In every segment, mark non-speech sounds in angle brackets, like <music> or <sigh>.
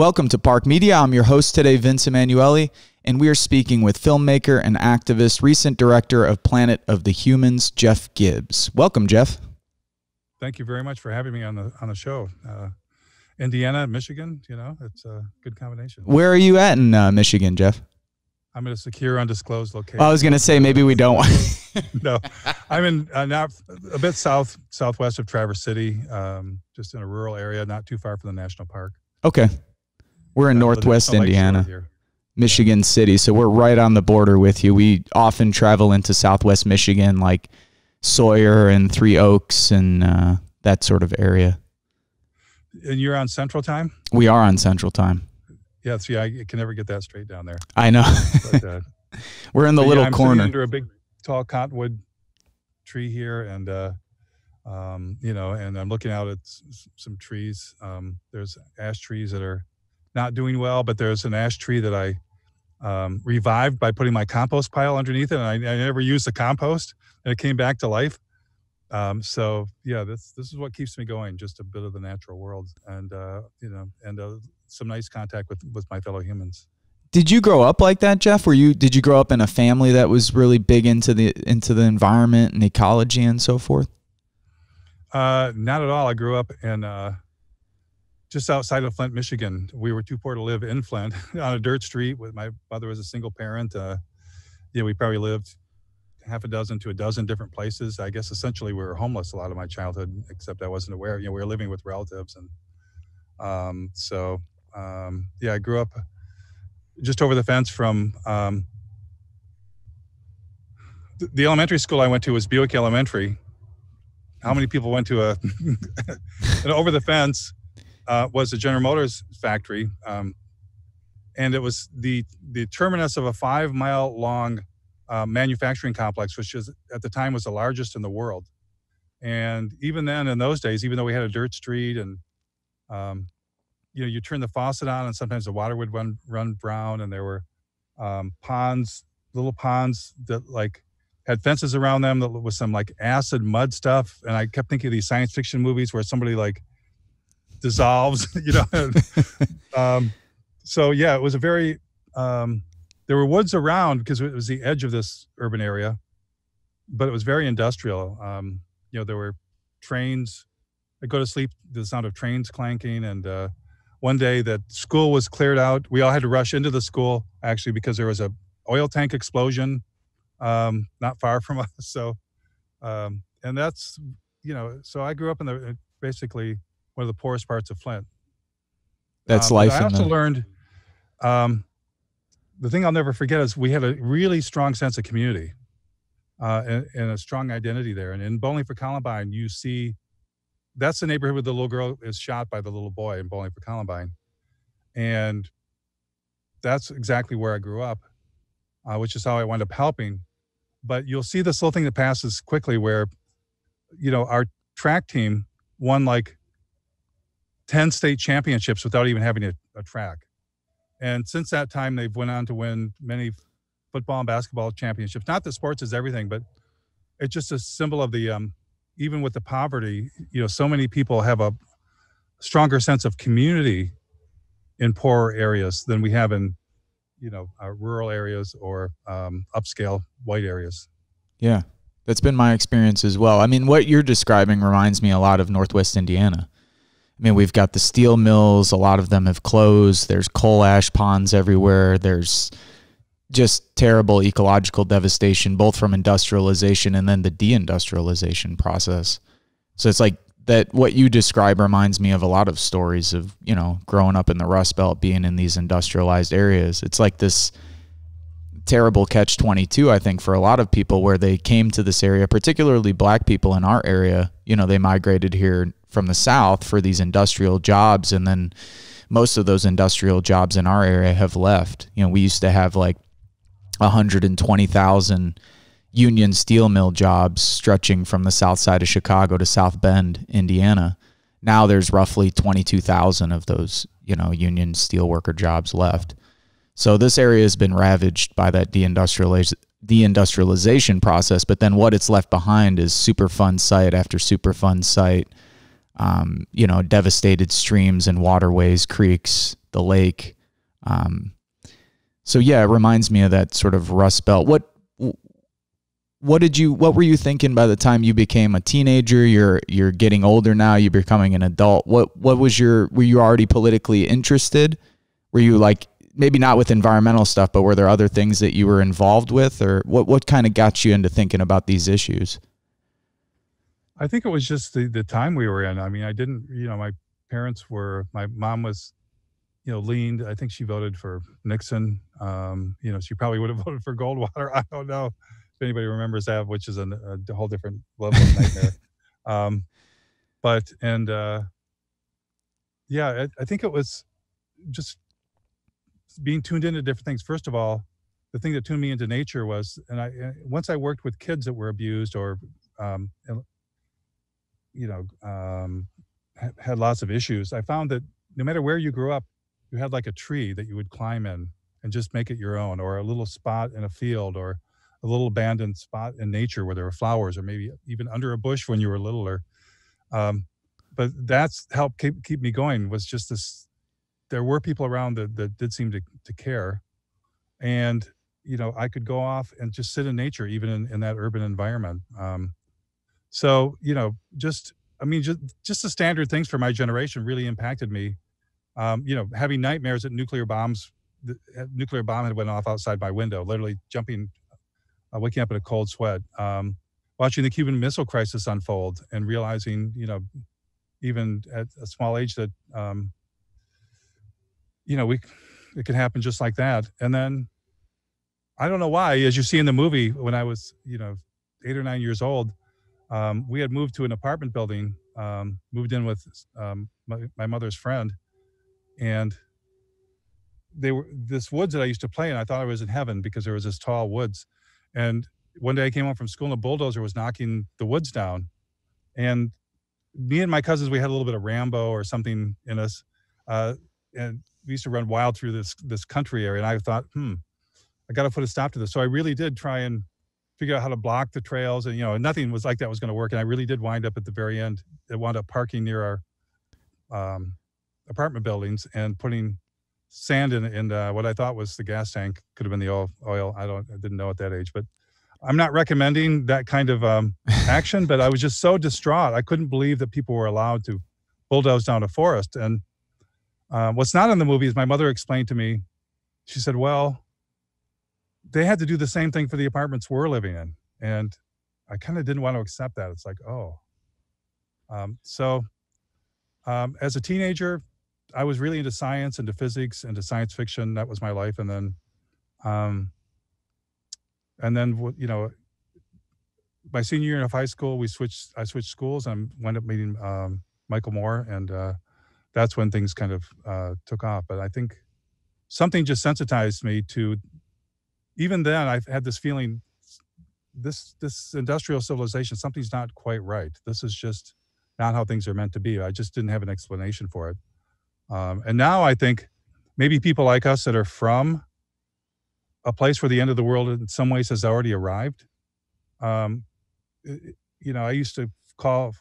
Welcome to PARC Media. I'm your host today, Vince Emanuele, and we are speaking with filmmaker and activist, recent director of Planet of the Humans, Jeff Gibbs. Welcome, Jeff. Thank you very much for having me on the on the show. Uh, Indiana, Michigan, you know, it's a good combination. Where are you at in uh, Michigan, Jeff? I'm in a secure, undisclosed location. Well, I was going to say maybe we don't. <laughs> no, I'm in uh, now a bit south southwest of Traverse City, um, just in a rural area, not too far from the national park. Okay. We're in Northwest Indiana, Michigan City. So we're right on the border with you. We often travel into Southwest Michigan, like Sawyer and Three Oaks and uh, that sort of area. And you're on Central Time? We are on Central Time. Yeah, see, I can never get that straight down there. I know. but, uh, <laughs> we're in the little yeah, I'm corner. under a big, tall cottonwood tree here, and uh, um, you know, and I'm looking out at some trees. Um, there's ash trees that are not doing well, but there's an ash tree that I um, revived by putting my compost pile underneath it. And I, I, never used the compost and it came back to life. Um, so yeah, this, this is what keeps me going. Just a bit of the natural world and, uh, you know, and uh, some nice contact with, with my fellow humans. Did you grow up like that, Jeff? Were you, did you grow up in a family that was really big into the, into the environment and ecology and so forth? Uh, not at all. I grew up in, uh, just outside of Flint, Michigan. We were too poor to live in Flint <laughs> on a dirt street. With my mother was a single parent. Uh, yeah, we probably lived half a dozen to a dozen different places. I guess essentially we were homeless a lot of my childhood, except I wasn't aware. You know, we were living with relatives, and um, so um, yeah, I grew up just over the fence from um, the, elementary school I went to was Buick Elementary. How many people went to a <laughs> and over the fence? Uh, was a General Motors factory, um, and it was the the terminus of a five mile long uh, manufacturing complex, which is at the time was the largest in the world. And even then, in those days, even though we had a dirt street and um, you know, you turn the faucet on, and sometimes the water would run run brown, and there were um, ponds, little ponds that like had fences around them that was some like acid mud stuff. And I kept thinking of these science fiction movies where somebody like dissolves, <laughs> you know. um, so yeah, it was a very. Um, there were woods around because it was the edge of this urban area, but it was very industrial. Um, you know, there were trains. I go to sleep the sound of trains clanking, and uh, one day that school was cleared out. We all had to rush into the school actually because there was a oil tank explosion um, not far from <laughs> us. So, um, and that's you know, so I grew up in the basically one of the poorest parts of Flint. That's um, life. I also the... learned um, the thing I'll never forget is we had a really strong sense of community uh, and, and, a strong identity there. And in Bowling for Columbine, you see that's the neighborhood where the little girl is shot by the little boy in Bowling for Columbine. And that's exactly where I grew up, uh, which is how I wound up helping. But you'll see this little thing that passes quickly where, you know, our track team won like 10 state championships without even having a, a track. And since that time, they've went on to win many football and basketball championships. Not that sports is everything, but it's just a symbol of the, um, even with the poverty, you know, so many people have a stronger sense of community in poorer areas than we have in, you know, uh, rural areas or um, upscale white areas. Yeah, that's been my experience as well. I mean, what you're describing reminds me a lot of Northwest Indiana. I mean, we've got the steel mills. A lot of them have closed. There's coal ash ponds everywhere. There's just terrible ecological devastation, both from industrialization and then the deindustrialization process. So it's like that what you describe reminds me of a lot of stories of, you know, growing up in the Rust Belt, being in these industrialized areas. It's like this terrible catch 22 i think for a lot of people where they came to this area particularly black people in our area you know they migrated here from the south for these industrial jobs and then most of those industrial jobs in our area have left. You know we used to have like 120,000 union steel mill jobs stretching from the south side of Chicago to South Bend indiana. Now there's roughly 22,000 of those you know union steel worker jobs left. So this area has been ravaged by that deindustrialization deindustrialization process, but then what it's left behind is Superfund site after Superfund site, um, you know, devastated streams and waterways, creeks, the lake. Um, so yeah, it reminds me of that sort of Rust Belt. What what did you what were you thinking by the time you became a teenager? You're you're getting older now, you're becoming an adult. What what was your were you already politically interested? Were you like maybe not with environmental stuff, but were there other things that you were involved with or what what kind of got you into thinking about these issues? I think it was just the the time we were in. I mean, I didn't, you know, my parents were my mom was you know, leaned. I think she voted for Nixon. Um, you know, she probably would have <laughs> voted for Goldwater. I don't know if anybody remembers that, which is a, a whole different level of nightmare. <laughs> um, but and uh, yeah, I, I think it was just being tuned into different things. First of all, the thing that tuned me into nature was, and I once I worked with kids that were abused or, um, you know, um, had lots of issues. I found that no matter where you grew up, you had like a tree that you would climb in and just make it your own, or a little spot in a field, or a little abandoned spot in nature where there were flowers, or maybe even under a bush when you were littler. Um, but that's helped keep keep me going. Was just this. There were people around that, that did seem to to care, and you know I could go off and just sit in nature, even in, in that urban environment. Um, so you know, just I mean, just just the standard things for my generation really impacted me um, you know, having nightmares that nuclear bombs, the nuclear bomb had went off outside my window, literally jumping, uh, waking up in a cold sweat, um, watching the Cuban Missile Crisis unfold, and realizing, you know, even at a small age that, um, you know, we it could happen just like that. And then, I don't know why, as you see in the movie, when I was, you know, eight or nine years old, um, we had moved to an apartment building, um, moved in with um, my, my mother's friend and they were this woods that I used to play in. I thought I was in heaven because there was this tall woods. And one day I came home from school and a bulldozer was knocking the woods down. And me and my cousins, we had a little bit of Rambo or something in us. Uh, and we used to run wild through this this country area. And I thought, hmm, I got to put a stop to this. So I really did try and figure out how to block the trails. And, you know, nothing was like that was going to work. And I really did wind up at the very end. It wound up parking near our um, apartment buildings and putting sand in in uh, what I thought was the gas tank. Could have been the oil. Oil. I don't. I didn't know at that age, but I'm not recommending that kind of um, <laughs> action. but I was just so distraught. I couldn't believe that people were allowed to bulldoze down a forest. And uh, what's not in the movie is my mother explained to me. She said, "Well, they had to do the same thing for the apartments we're living in," and I kind of didn't want to accept that. It's like, oh. Um, so, um, as a teenager, I was really into science, into physics, into science fiction. That was my life. And then, um, and then you know, my senior year of high school, we switched. I switched schools and wound up meeting um, Michael Moore, and uh, that's when things kind of uh, took off. But I think something just sensitized me to. Even then, I've had this feeling. This this industrial civilization, something's not quite right. This is just not how things are meant to be. I just didn't have an explanation for it. Um, and now I think maybe people like us that are from a place where the end of the world in some ways has already arrived. Um, you know, I used to call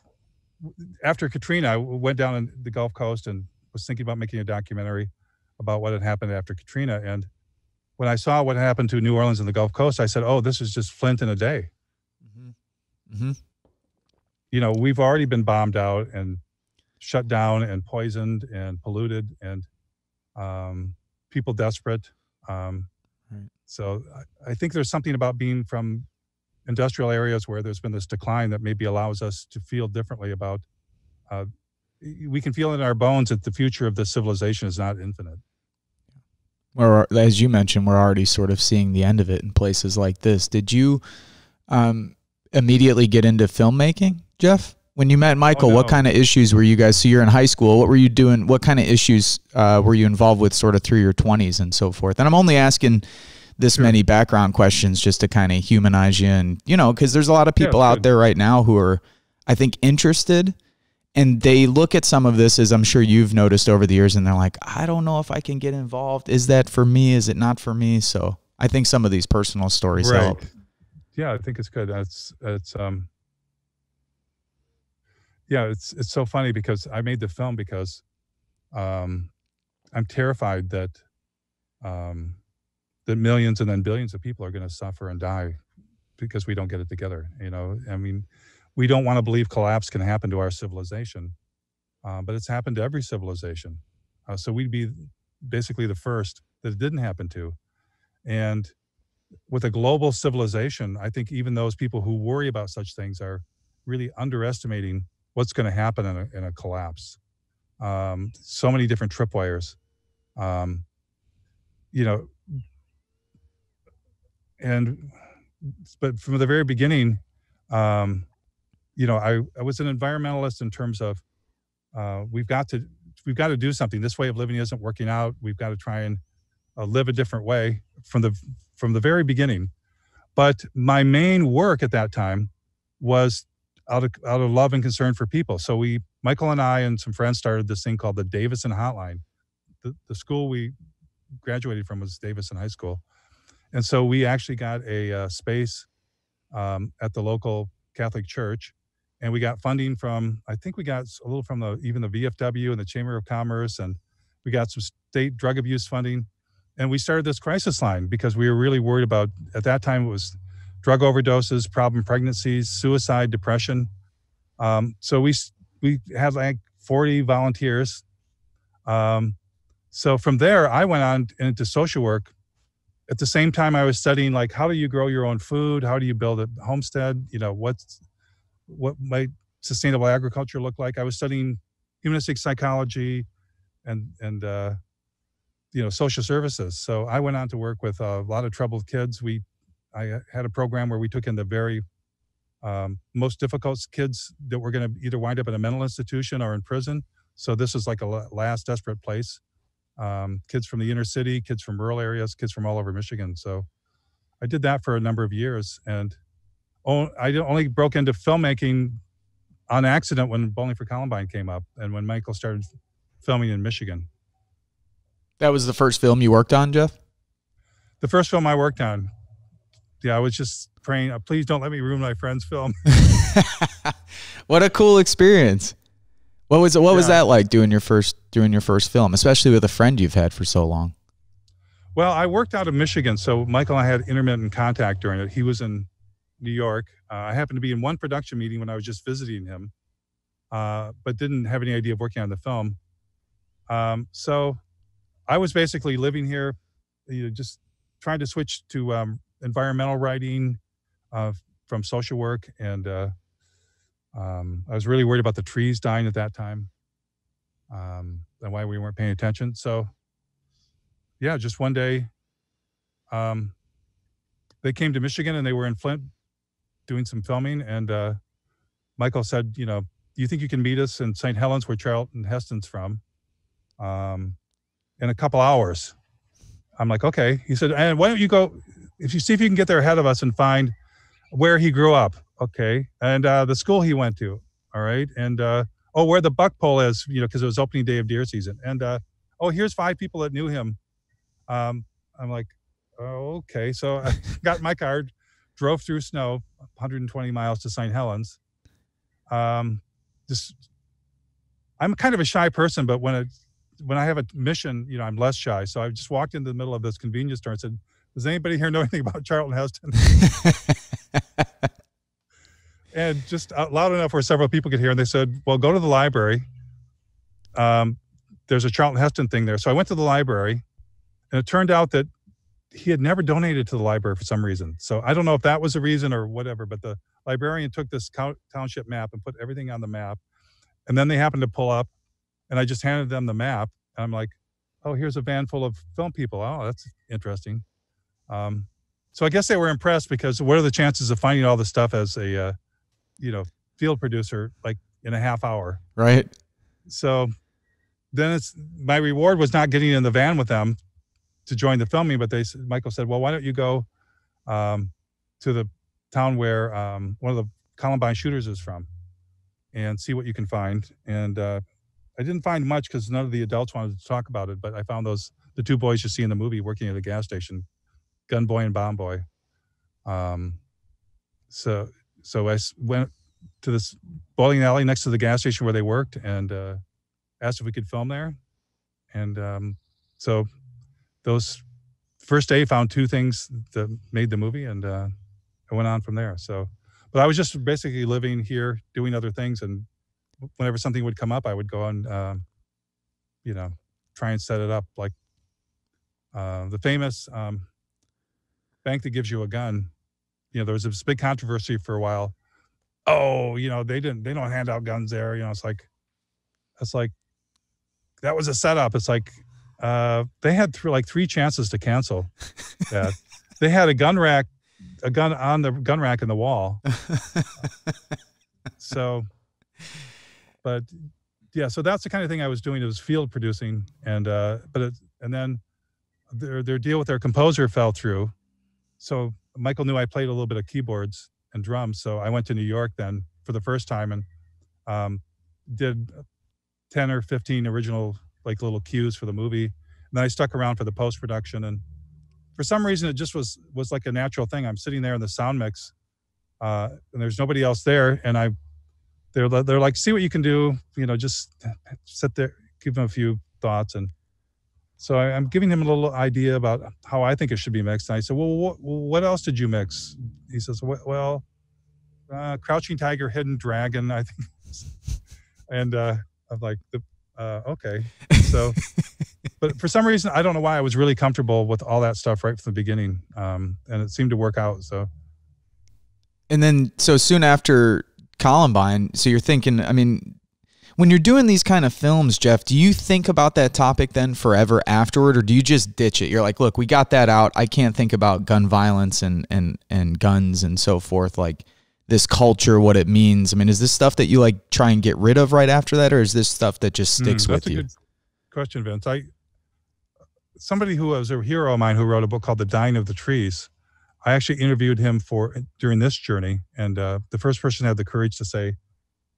after Katrina, I went down in the Gulf Coast and was thinking about making a documentary about what had happened after Katrina. And when I saw what happened to New Orleans and the Gulf Coast, I said, "Oh, this is just Flint in a day." Mm-hmm. Mm-hmm. You know, we've already been bombed out, and shut down and poisoned and polluted and um, people desperate. Um, right. So I, I, think there's something about being from industrial areas where there's been this decline that maybe allows us to feel differently about. Uh, we can feel in our bones that the future of this civilization is not infinite. Well, as you mentioned, we're already sort of seeing the end of it in places like this. Did you um, immediately get into filmmaking, Jeff? When you met Michael, oh, no. what kind of issues were you guys? So you're in high school. What were you doing? What kind of issues uh, were you involved with, sort of through your 20s and so forth? And I'm only asking this sure. many background questions just to kind of humanize you, and you know, because there's a lot of people yeah, out there right now who are, I think, interested, and they look at some of this as I'm sure you've noticed over the years, and they're like, I don't know if I can get involved. Is that for me? Is it not for me? So I think some of these personal stories right. help. Yeah, I think it's good. That's it's um yeah, it's it's so funny because I made the film because um, I'm terrified that um, that millions and then billions of people are going to suffer and die because we don't get it together. You know, I mean, we don't want to believe collapse can happen to our civilization, uh, but it's happened to every civilization. Uh, so we'd be basically the first that it didn't happen to, and with a global civilization, I think even those people who worry about such things are really underestimating what's going to happen in a, in a collapse. Um, so many different tripwires. Um, you know, and but from the very beginning, um, you know, I, I was an environmentalist in terms of uh, we've got to we've got to do something. This way of living isn't working out. We've got to try and uh, live a different way from the from the very beginning. But my main work at that time was out of out of love and concern for people. So we, Michael and I and some friends started this thing called the Davison Hotline. The, the school we graduated from was Davison High School, and so we actually got a uh, space um, at the local Catholic church, and we got funding from I think we got a little from the even the VFW and the Chamber of Commerce, and we got some state drug abuse funding, and we started this crisis line because we were really worried about at that time it was drug overdoses, problem pregnancies, suicide, depression. Um, so we we had like 40 volunteers. Um, so from there, I went on into social work. At the same time, I was studying like how do you grow your own food? How do you build a homestead? You know what's what might sustainable agriculture look like? I was studying humanistic psychology and and uh, you know social services. So I went on to work with a lot of troubled kids. We I uh, had a program where we took in the very um, most difficult kids that were going to either wind up in a mental institution or in prison. So this is like a last desperate place. Um, kids from the inner city, kids from rural areas, kids from all over Michigan. So I did that for a number of years, and I only broke into filmmaking on accident when Bowling for Columbine came up, and when Michael started filming in Michigan. That was the first film you worked on, Jeff. The first film I worked on yeah, I was just praying, uh, please don't let me ruin my friend's film. <laughs> what a cool experience. What was what yeah. was that like doing your first doing your first film, especially with a friend you've had for so long? Well, I worked out of Michigan, so Michael and I had intermittent contact during it. He was in New York. Uh, I happened to be in one production meeting when I was just visiting him, uh, but didn't have any idea of working on the film. Um, so I was basically living here, you know, just trying to switch to um, environmental writing uh, from social work, and uh, um, I was really worried about the trees dying at that time, um, and why we weren't paying attention. So, yeah, just one day, um, they came to Michigan and they were in Flint doing some filming, and uh, Michael said, you know, do you think you can meet us in St. Helens, where Charlton Heston's from, um, in a couple hours? I'm like, okay. He said, and why don't you go? if you see if you can get there ahead of us and find where he grew up, okay, and uh, the school he went to, all right, and uh, oh, where the buck pole is, you know, because it was opening day of deer season, and uh, oh, here's five people that knew him. Um, I'm like, oh, okay, so <laughs> I got my card, drove through snow, 120 miles to St. Helens. Um, just, I'm kind of a shy person, but when it when I have a mission, you know, I'm less shy. So I just walked into the middle of this convenience store and said, does anybody here know anything <laughs> about Charlton Heston? <laughs> and just loud enough where several people could hear. And they said, well, go to the library. Um, there's a Charlton Heston thing there. So I went to the library and it turned out that he had never donated to the library for some reason. So I don't know if that was a reason or whatever, but the librarian took this township map and put everything on the map. And then they happened to pull up and I just handed them the map. And I'm like, oh, here's a van full of film people. Oh, that's interesting. Um, so I guess they were impressed because what are the chances of finding all this stuff as a, uh, you know, field producer like in a half hour? Right. So then it's my reward was not getting in the van with them to join the filming, but they Michael said, well, why don't you go um, to the town where um, one of the Columbine shooters is from and see what you can find. And uh, I didn't find much because none of the adults wanted to talk about it, but I found those the two boys you see in the movie working at a gas station Gun Boy and Bomb Boy. Um, so so I went to this bowling alley next to the gas station where they worked and uh, asked if we could film there. And um, so those first day found two things that made the movie and uh, I went on from there. So, but I was just basically living here, doing other things. And whenever something would come up, I would go and, um, you know, try and set it up like uh, the famous um, bank that gives you a gun. You know, there was this big controversy for a while. Oh, you know, they didn't, they don't hand out guns there. You know, it's like, it's like, that was a setup. It's like, uh, they had th- like three chances to cancel that. they had a gun rack, a gun on the gun rack in the wall. so, but yeah, so that's the kind of thing I was doing. It was field producing, and uh, but it, and then their their deal with their composer fell through. So Michael knew I played a little bit of keyboards and drums, so I went to New York then for the first time and um, did ten or fifteen original like little cues for the movie. And then I stuck around for the post production, and for some reason it just was was like a natural thing. I'm sitting there in the sound mix, uh, and there's nobody else there, and I they're they're like, see what you can do, you know, just sit there, give them a few thoughts, and so I, am giving him a little idea about how I think it should be mixed. And I said, well, what, what else did you mix? He says, well, uh, Crouching Tiger, Hidden Dragon, I think, <laughs> and uh, I'm like, the, uh, okay, so. <laughs> but for some reason, I don't know why I was really comfortable with all that stuff right from the beginning, um, and it seemed to work out. So, and then so soon after Columbine. So you're thinking, I mean, when you're doing these kind of films, Jeff, do you think about that topic then forever afterward, or do you just ditch it? You're like, look, we got that out. I can't think about gun violence and and and guns and so forth, like this culture, what it means. I mean, is this stuff that you like try and get rid of right after that, or is this stuff that just sticks mm, with you? question, Vince. I somebody who was a hero of mine who wrote a book called The Dying of the Trees I actually interviewed him for during this journey, and uh, the first person had the courage to say,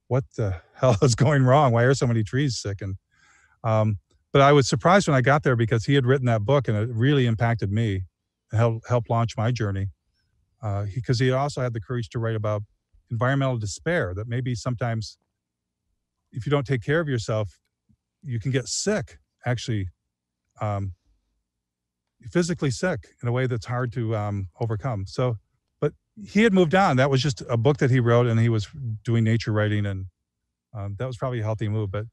"What the <laughs> hell is going wrong? Why are so many trees sick?" And um, but I was surprised when I got there because he had written that book, and it really impacted me, and helped help launch my journey. Uh, because he, he also had the courage to write about environmental despair. That maybe sometimes, if you don't take care of yourself, you can get sick. Actually, um, physically sick in a way that's hard to um, overcome. So, but he had moved on. That was just a book that he wrote, and he was doing nature writing, and um, that was probably a healthy move. But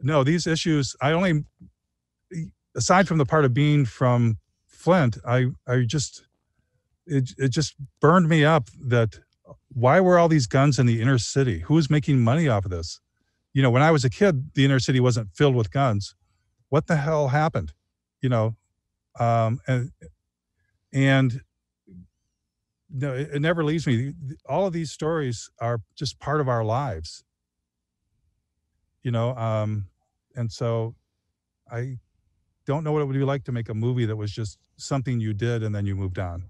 no, these issues, I only, aside from the part of being from Flint, I I just it it just burned me up that why were all these guns in the inner city? Who was making money off of this? You know, when I was a kid, the inner city wasn't filled with guns. What the hell happened? You know, um, and and no, it, it never leaves me. All of these stories are just part of our lives, you know. Um, and so, I don't know what it would be like to make a movie that was just something you did and then you moved on.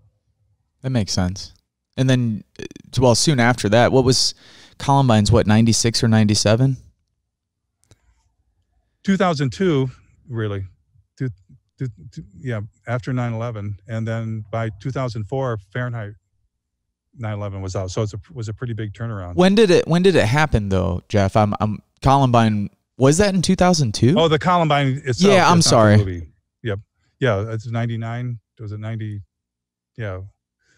That makes sense. And then, uh, well, soon after that, what was Columbine's? What ninety six or ninety seven? Two thousand two, really yeah, after 9/11, and then by 2004, Fahrenheit 9/11 was out. So it was a pretty big turnaround. When did it When did it happen though, Jeff? I'm, I'm Columbine. Was that in 2002? Oh, the Columbine itself. Yeah, I'm sorry. Yep. Yeah, it's 99. Was it 90? Yeah.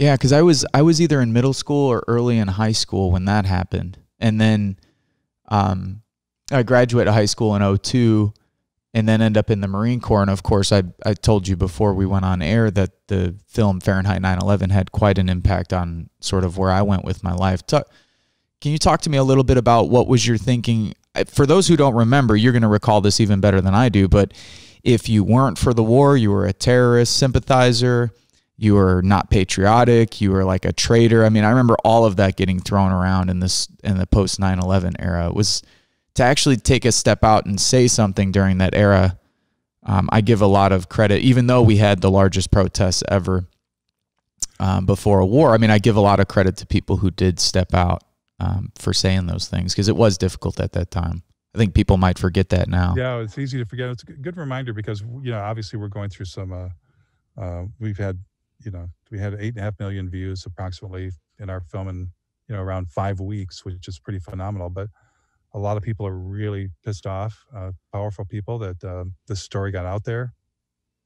Yeah, because I was I was either in middle school or early in high school when that happened, and then um, I graduated high school in 02 and then end up in the Marine Corps. And of course, I, I told you before we went on air that the film Fahrenheit 9/11 had quite an impact on sort of where I went with my life. Can you talk to me a little bit about what was your thinking? For those who don't remember, you're going to recall this even better than I do. But if you weren't for the war, you were a terrorist sympathizer. You were not patriotic. You were like a traitor. I mean, I remember all of that getting thrown around in this in the post 9/11 era. It was to actually take a step out and say something during that era, um, I give a lot of credit, even though we had the largest protests ever um, before a war. I mean, I give a lot of credit to people who did step out um, for saying those things because it was difficult at that time. I think people might forget that now. Yeah, it's easy to forget. It's a good reminder because you know obviously we're going through some. Uh, uh, we've had you know we had eight and a half million views approximately in our film in you know, around five weeks, which is pretty phenomenal. But a lot of people are really pissed off, uh, powerful people that uh, this story got out there,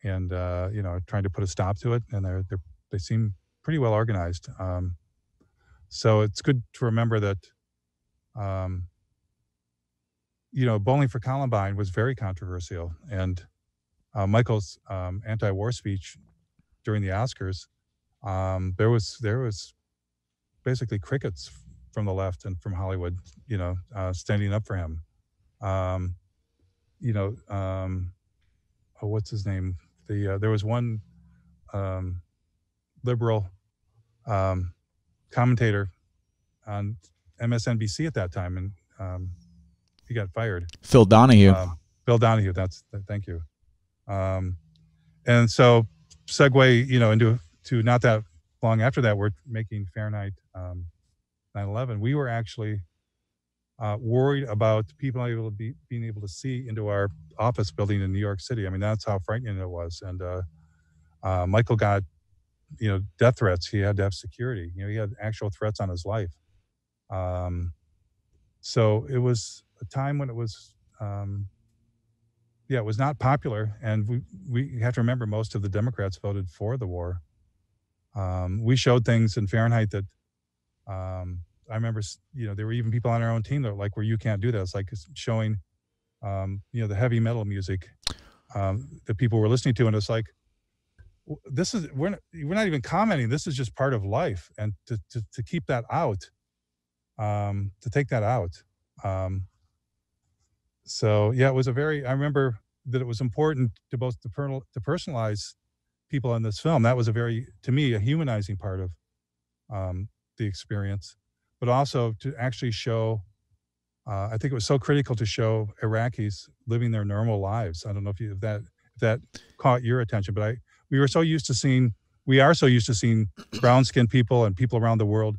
and uh, you know, trying to put a stop to it. And they're, they're they seem pretty well organized. Um, so it's good to remember that, um, you know, Bowling for Columbine was very controversial, and uh, Michael's um, anti-war speech during the Oscars, um, there was there was basically crickets from the left and from Hollywood, you know, uh, standing up for him. Um, you know, um, oh, what's his name? The uh, there was one um, liberal um, commentator on MSNBC at that time, and um, he got fired. Phil Donahue. Um, Phil Donahue. That's thank you. Um, and so, segue, you know, into to not that long after that, we're making Fahrenheit um, 9/11, we were actually uh, worried about people not able to be being able to see into our office building in New York City. I mean, that's how frightening it was. And uh, uh, Michael got, you know, death threats. He had to have security. You know, he had actual threats on his life. Um, so it was a time when it was, um, yeah, it was not popular. And we we have to remember most of the Democrats voted for the war. Um, we showed things in Fahrenheit that um, I remember, you know, there were even people on our own team that were like, where you can't do that. It's like showing, um, you know, the heavy metal music um, that people were listening to. And it's like, this is, we're not, we're not even commenting. This is just part of life. And to, to, to keep that out, um, to take that out. So yeah, it was a very, I remember that it was important to both to, per, to personalize people in this film. That was a very, to me, a humanizing part of um, the experience, but also to actually show. Uh, I think it was so critical to show Iraqis living their normal lives. I don't know if, you, if that if that caught your attention, but I we were so used to seeing we are so used to seeing brown skinned people and people around the world,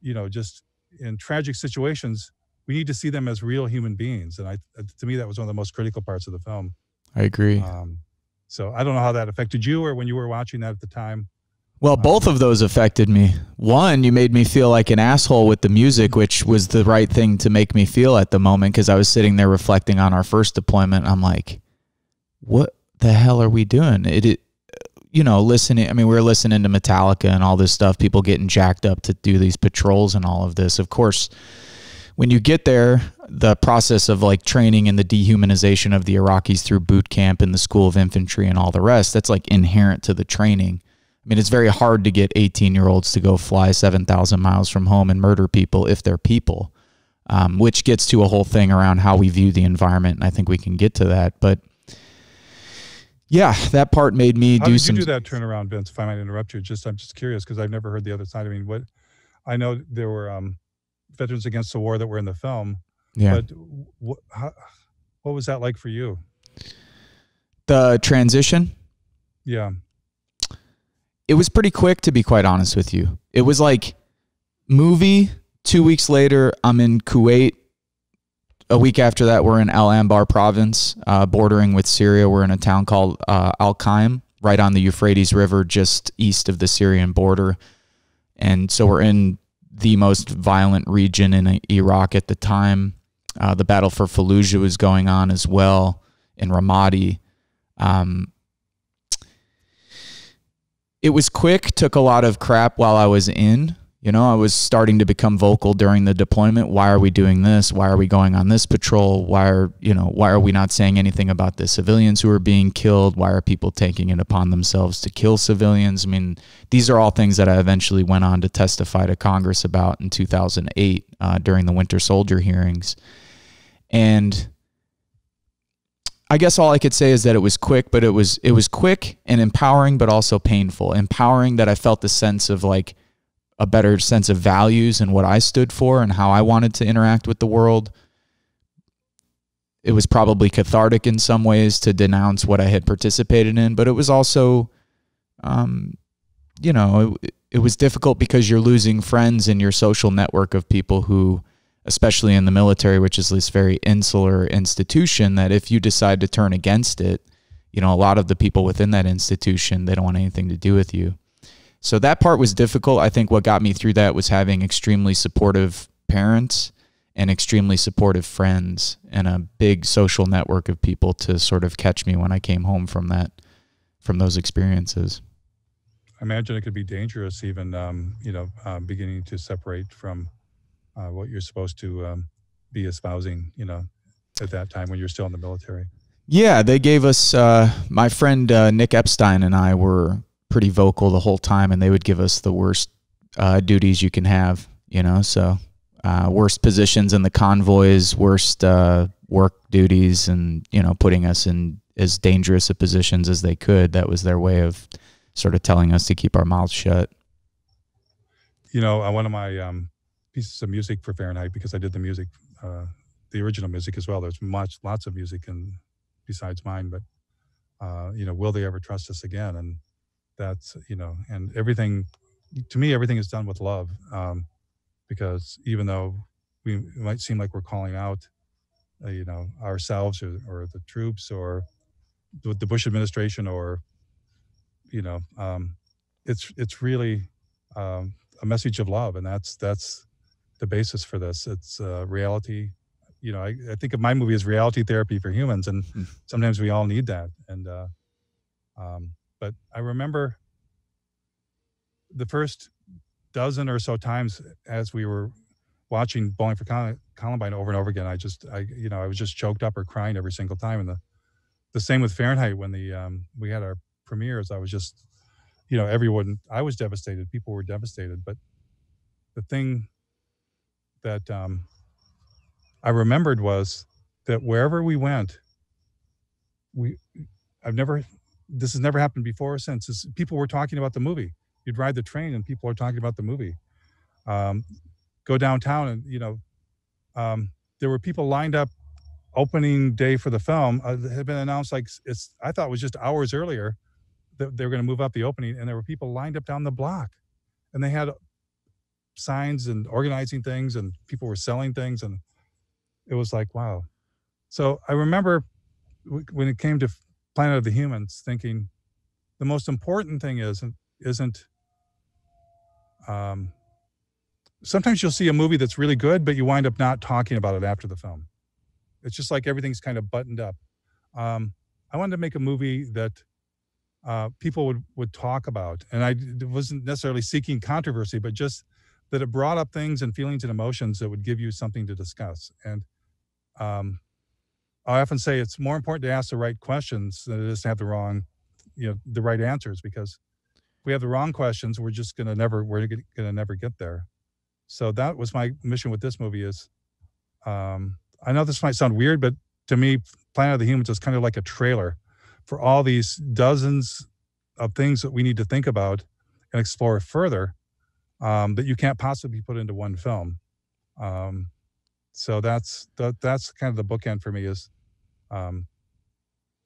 you know, just in tragic situations. We need to see them as real human beings, and I uh, to me that was one of the most critical parts of the film. I agree. Um, so I don't know how that affected you or when you were watching that at the time. Well, uh, both of those affected me. One, you made me feel like an asshole with the music, which was the right thing to make me feel at the moment because I was sitting there reflecting on our first deployment. I'm like, what the hell are we doing? It, it uh, you know, listening. I mean, we were listening to Metallica and all this stuff, people getting jacked up to do these patrols and all of this. Of course, when you get there, the process of like training and the dehumanization of the Iraqis through boot camp and the school of infantry and all the rest, that's like inherent to the training I mean, it's very hard to get 18 year olds to go fly 7,000 miles from home and murder people if they're people, um, which gets to a whole thing around how we view the environment. And I think we can get to that. But yeah, that part made me how do some. you do that turnaround, Vince? If I might interrupt you, just I'm just curious because I've never heard the other side. I mean, what I know there were um, veterans against the war that were in the film. Yeah. But what, how, what was that like for you? The transition. Yeah it was pretty quick to be quite honest with you. It was like movie. Two weeks later, I'm in Kuwait. A week after that, we're in Al Anbar province, uh, bordering with Syria. We're in a town called uh, Al Qaim, right on the Euphrates River, just east of the Syrian border. And so we're in the most violent region in Iraq at the time. Uh, the battle for Fallujah was going on as well in Ramadi. Um, it was quick, took a lot of crap while I was in. You know, I was starting to become vocal during the deployment. Why are we doing this? Why are we going on this patrol? Why are, you know, why are we not saying anything about the civilians who are being killed? Why are people taking it upon themselves to kill civilians? I mean, these are all things that I eventually went on to testify to Congress about in 2008 uh, during the Winter Soldier hearings. And I guess all I could say is that it was quick, but it was it was quick and empowering, but also painful. Empowering that I felt the sense of like a better sense of values and what I stood for and how I wanted to interact with the world. It was probably cathartic in some ways to denounce what I had participated in, but it was also, um, you know, it, it was difficult because you're losing friends in your social network of people who especially in the military, which is this very insular institution, that if you decide to turn against it, you know, a lot of the people within that institution, they don't want anything to do with you. So that part was difficult. I think what got me through that was having extremely supportive parents and extremely supportive friends and a big social network of people to sort of catch me when I came home from that from those experiences. I imagine it could be dangerous, even um, you know, uh, beginning to separate from uh, what you're supposed to um, be espousing. You know, at that time when you're still in the military. Yeah, they gave us. Uh, my friend uh, Nick Epstein and I were pretty vocal the whole time, and they would give us the worst uh, duties you can have. You know, so uh, worst positions in the convoys, worst uh, work duties, and you know, putting us in as dangerous of positions as they could. That was their way of sort of telling us to keep our mouths shut. You know, uh, one of my um, pieces of music for Fahrenheit because I did the music, uh, the original music as well. There's much, lots of music and besides mine, but uh, you know, will they ever trust us again? And that's you know and everything to me everything is done with love um, because even though we might seem like we're calling out uh, you know ourselves or, or, the troops or the, the, bush administration or you know um, it's it's really um, a message of love and that's that's the basis for this it's uh, reality you know I, I, think of my movie as reality therapy for humans and mm. sometimes we all need that and uh, um, but I remember the first dozen or so times as we were watching Bowling for Columbine over and over again, I just, I, you know, I was just choked up or crying every single time. And the, the same with Fahrenheit when the, um, we had our premieres, I was just, you know, everyone, I was devastated. People were devastated. But the thing that um, I remembered was that wherever we went, we, I've never this has never happened before since. People were talking about the movie. You'd ride the train and people are talking about the movie. Um, go downtown and you know, um, there were people lined up opening day for the film. Uh, had been announced like it's. I thought it was just hours earlier that they were going to move up the opening, and there were people lined up down the block, and they had signs and organizing things, and people were selling things, and it was like wow. So I remember when it came to Planet of the Humans, thinking the most important thing isn't isn't. Um, sometimes you'll see a movie that's really good, but you wind up not talking about it after the film. It's just like everything's kind of buttoned up. Um, I wanted to make a movie that uh, people would would talk about, and I wasn't necessarily seeking controversy, but just that it brought up things and feelings and emotions that would give you something to discuss. And um, I often say it's more important to ask the right questions than it is to have the wrong, you know, the right answers because if we have the wrong questions, we're just gonna never we're gonna never get there. So that was my mission with this movie is um, I know this might sound weird, but to me, Planet of the Humans is kind of like a trailer for all these dozens of things that we need to think about and explore further um, that you can't possibly put into one film. Um, so that's that, that's kind of the bookend for me is um,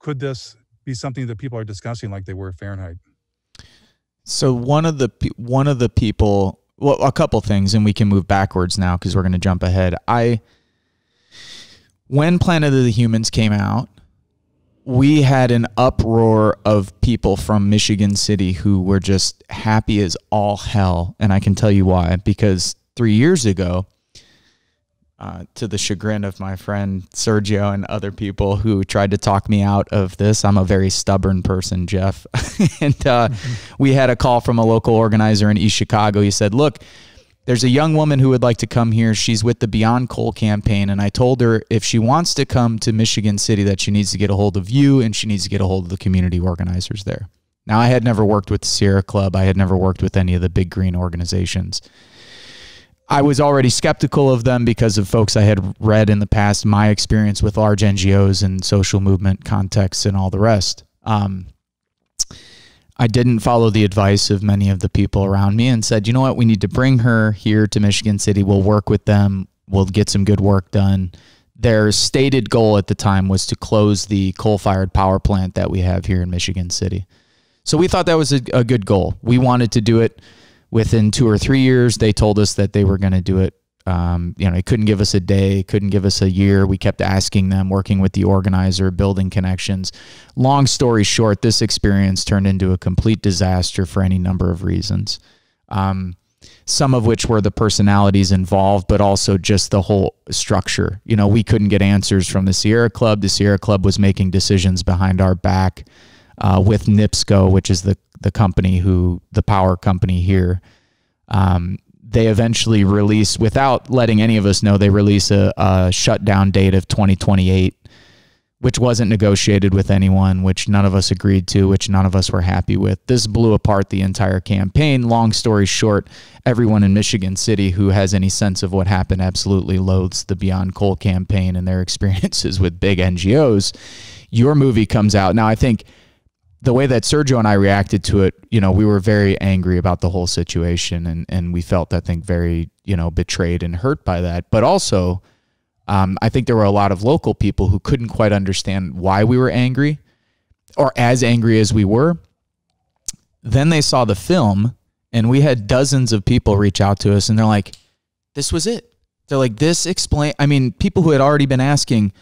could this be something that people are discussing like they were Fahrenheit? So one of the one of the people, well, a couple things, and we can move backwards now because we're going to jump ahead. I when Planet of the Humans came out, we had an uproar of people from Michigan City who were just happy as all hell, and I can tell you why. Because three years ago, uh, to the chagrin of my friend Sergio and other people who tried to talk me out of this. I'm a very stubborn person, Jeff. <laughs> and uh, mm-hmm. we had a call from a local organizer in East Chicago. He said, Look, there's a young woman who would like to come here. She's with the Beyond Coal campaign. And I told her if she wants to come to Michigan City, that she needs to get a hold of you and she needs to get a hold of the community organizers there. Now, I had never worked with the Sierra Club, I had never worked with any of the big green organizations. I was already skeptical of them because of folks I had read in the past, my experience with large NGOs and social movement contexts and all the rest. Um, I didn't follow the advice of many of the people around me and said, you know what, we need to bring her here to Michigan City. We'll work with them. We'll get some good work done. Their stated goal at the time was to close the coal fired power plant that we have here in Michigan City. So we thought that was a, a good goal. We wanted to do it within two or three years. They told us that they were going to do it Um, you know, they couldn't give us a day, couldn't give us a year. We kept asking them, working with the organizer, building connections. Long story short, this experience turned into a complete disaster for any number of reasons. Um, some of which were the personalities involved, but also just the whole structure. You know, we couldn't get answers from the Sierra Club. The Sierra Club was making decisions behind our back uh, with NIPSCO, which is the the company who the power company here. Um, they eventually release, without letting any of us know, they release a, a shutdown date of 2028 which wasn't negotiated with anyone, which none of us agreed to, which none of us were happy with. This blew apart the entire campaign. Long story short, everyone in Michigan City who has any sense of what happened absolutely loathes the Beyond Coal campaign and their <laughs> experiences with big NGOs. Your movie comes out. Now, I think the way that Sergio and I reacted to it, you know, we were very angry about the whole situation and, and we felt, I think, very, you know, betrayed and hurt by that. But also, um, I think there were a lot of local people who couldn't quite understand why we were angry or as angry as we were. Then they saw the film, and we had dozens of people reach out to us, and they're like, this was it. They're like, this explain. I mean, people who had already been asking,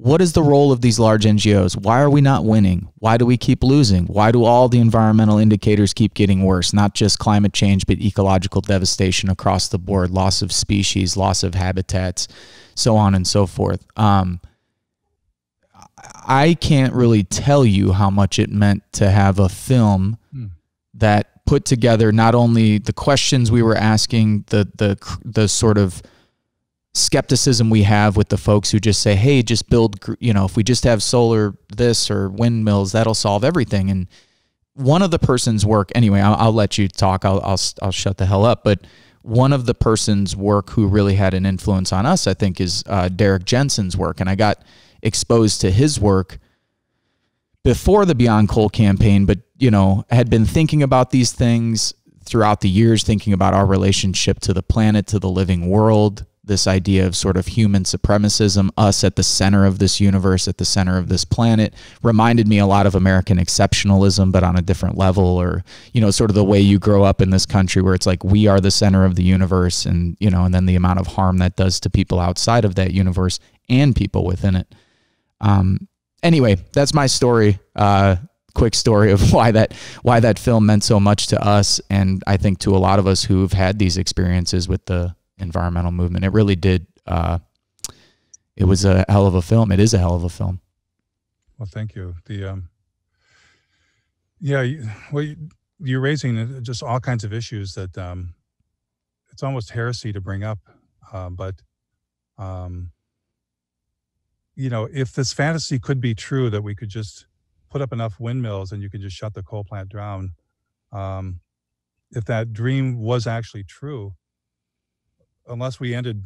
what is the role of these large NGOs? Why are we not winning? Why do we keep losing? Why do all the environmental indicators keep getting worse? Not just climate change, but ecological devastation across the board, loss of species, loss of habitats, so on and so forth. Um, I can't really tell you how much it meant to have a film hmm. that put together not only the questions we were asking, the the the sort of skepticism we have with the folks who just say, "Hey, just build," you know, if we just have solar this or windmills, that'll solve everything. And one of the person's work, anyway, I'll, I'll let you talk. I'll, I'll I'll shut the hell up. But one of the person's work who really had an influence on us, I think, is uh, Derrick Jensen's work, and I got exposed to his work before the Beyond Coal campaign, but you know, had been thinking about these things throughout the years, thinking about our relationship to the planet, to the living world, this idea of sort of human supremacism, us at the center of this universe, at the center of this planet, reminded me a lot of American exceptionalism, but on a different level, or, you know, sort of the way you grow up in this country where it's like we are the center of the universe and, you know, and then the amount of harm that does to people outside of that universe and people within it. Um, anyway, that's my story. Uh, quick story of <laughs> why that why that film meant so much to us and I think to a lot of us who've had these experiences with the environmental movement. It really did. Uh, it was a hell of a film. It is a hell of a film. Well, thank you. The um, yeah, well, you're raising just all kinds of issues that um, it's almost heresy to bring up, uh, but um, you know, if this fantasy could be true that we could just put up enough windmills and you could just shut the coal plant down, um, if that dream was actually true, unless we ended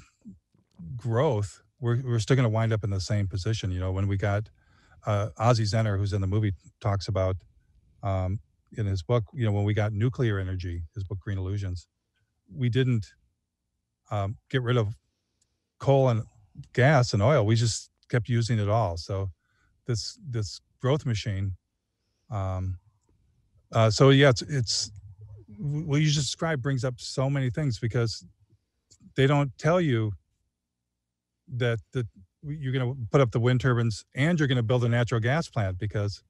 growth, we're, we're still going to wind up in the same position. You know, when we got uh, Ozzie Zehner, who's in the movie, talks about um, in his book, you know, when we got nuclear energy, his book Green Illusions, we didn't um, get rid of coal and gas and oil. We just kept using it all. So this this growth machine. Um, uh, so yeah, it's it's what you just described brings up so many things because they don't tell you that that you're going to put up the wind turbines and you're going to build a natural gas plant because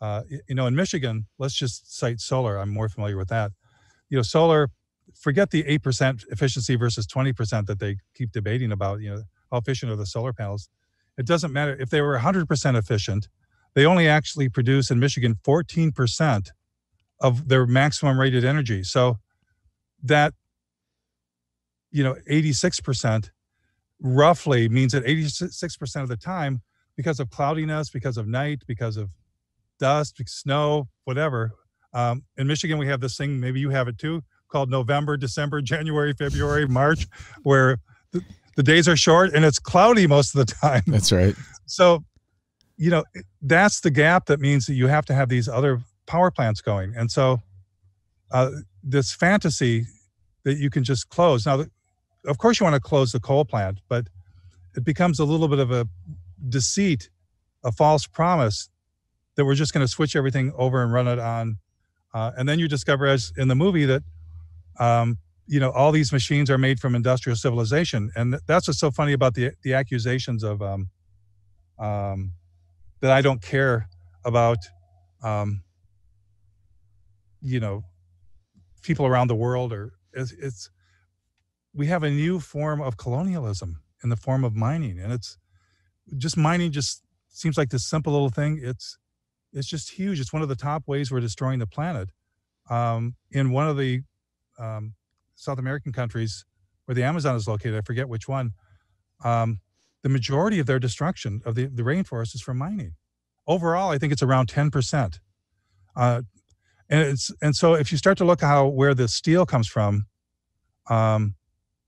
uh, you know in michigan let's just cite solar. I'm more familiar with that. You know solar forget the 8% efficiency versus 20% that they keep debating about you know how efficient are the solar panels. It doesn't matter. If they were 100% efficient they only actually produce in michigan 14% of their maximum rated energy. So that you know 86% roughly means that 86% of the time because of cloudiness because of night because of dust snow whatever um, in michigan we have this thing maybe you have it too called november december <laughs> january february march where the, the days are short and it's cloudy most of the time. That's right. So you know that's the gap that means that you have to have these other power plants going. And so uh, this fantasy that you can just close. Now of course you want to close the coal plant, but it becomes a little bit of a deceit, a false promise that we're just going to switch everything over and run it on. Uh, and then you discover, as in the movie, that um, you know all these machines are made from industrial civilization and that's what's so funny about the the accusations of um, um, that i don't care about um, you know people around the world or it's, it's we have a new form of colonialism in the form of mining and it's just mining just seems like this simple little thing it's it's just huge it's one of the top ways we're destroying the planet um, in one of the um, South American countries where the Amazon is located, I forget which one, um, the majority of their destruction of the, the rainforest is from mining. Overall, I think it's around 10%. Uh, and it's and so if you start to look how where the steel comes from, um,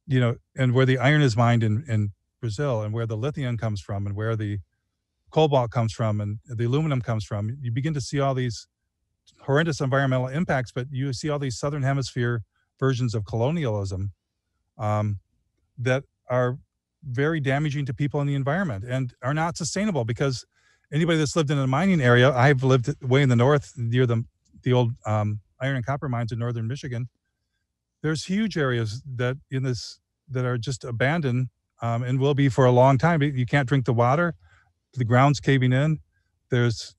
you know, and where the iron is mined in, in Brazil, and where the lithium comes from, and where the cobalt comes from, and the aluminum comes from, you begin to see all these horrendous environmental impacts. But you see all these southern hemisphere versions of colonialism um, that are very damaging to people in the environment and are not sustainable because anybody that's lived in a mining area, I've lived way in the north near the the old um, iron and copper mines in northern Michigan. There's huge areas that in this that are just abandoned um, and will be for a long time. You can't drink the water, the ground's caving in. There's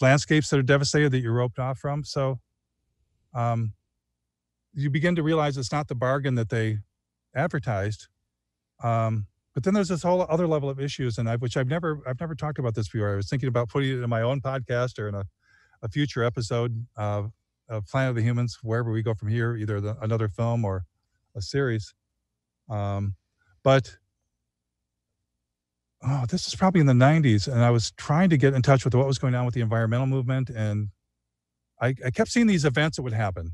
landscapes that are devastated that you're roped off from. So, um, you begin to realize it's not the bargain that they advertised. Um, but then there's this whole other level of issues, and I, which I've never I've never talked about this before. I was thinking about putting it in my own podcast or in a, a future episode of, of Planet of the Humans, wherever we go from here, either the, another film or a series. Um, but oh, this is probably in the 90s, and I was trying to get in touch with what was going on with the environmental movement, and I, I kept seeing these events that would happen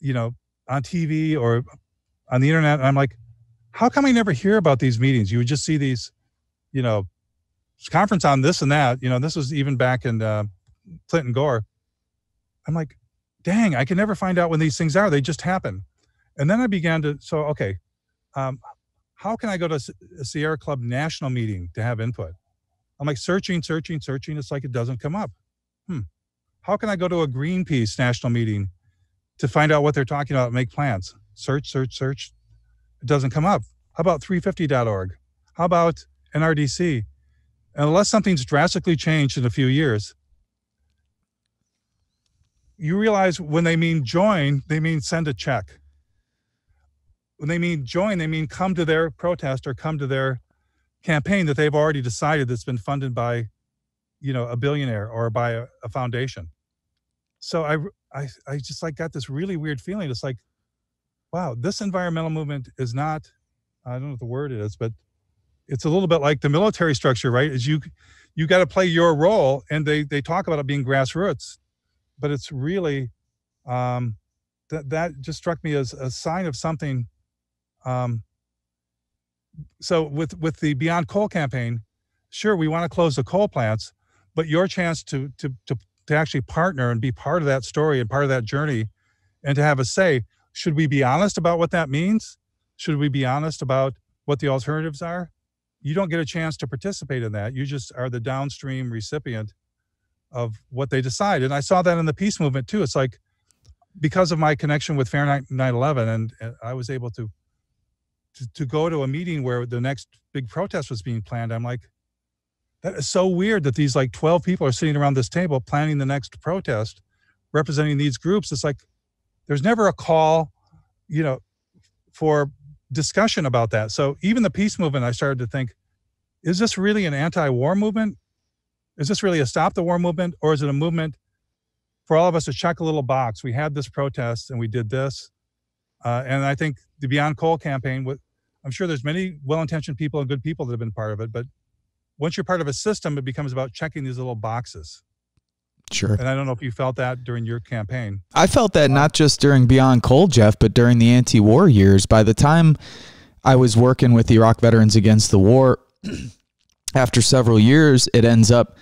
you know, on TV or on the internet. And I'm like, how come I never hear about these meetings? You would just see these, you know, conference on this and that. You know, this was even back in uh, Clinton Gore. I'm like, dang, I can never find out when these things are. They just happen. And then I began to, so, okay, um, how can I go to a Sierra Club national meeting to have input? I'm like searching, searching, searching. It's like it doesn't come up. Hmm. How can I go to a Greenpeace national meeting to find out what they're talking about, make plans. Search, search, search. It doesn't come up. How about 350.org? How about NRDC? And unless something's drastically changed in a few years, you realize when they mean join, they mean send a check. When they mean join, they mean come to their protest or come to their campaign that they've already decided that's been funded by, you know, a billionaire or by a, a foundation. So I I I just like got this really weird feeling. It's like, wow, this environmental movement is not, I don't know what the word is, but it's a little bit like the military structure, right? Is you you got to play your role, and they they talk about it being grassroots, but it's really um, that that just struck me as a sign of something. Um, so with with the Beyond Coal campaign, sure we want to close the coal plants, but your chance to to to to actually partner and be part of that story and part of that journey and to have a say should we be honest about what that means should we be honest about what the alternatives are you don't get a chance to participate in that you just are the downstream recipient of what they decide. And i saw that in the peace movement too. It's like because of my connection with Fahrenheit 9/11 and, I was able to, to to go to a meeting where the next big protest was being planned. I'm like that is so weird that these like 12 people are sitting around this table planning the next protest representing these groups. It's like there's never a call you know for discussion about that. So even the peace movement i started to think is this really an anti-war movement is this really a stop the war movement or is it a movement for all of us to check a little box we had this protest and we did this uh, and i think the beyond coal campaign with i'm sure there's many well-intentioned people and good people that have been part of it but once you're part of a system, it becomes about checking these little boxes. Sure. And I don't know if you felt that during your campaign. I felt that not just during Beyond Coal, Jeff, but during the anti war years. By the time I was working with the Iraq Veterans Against the War, <clears throat> after several years, it ends up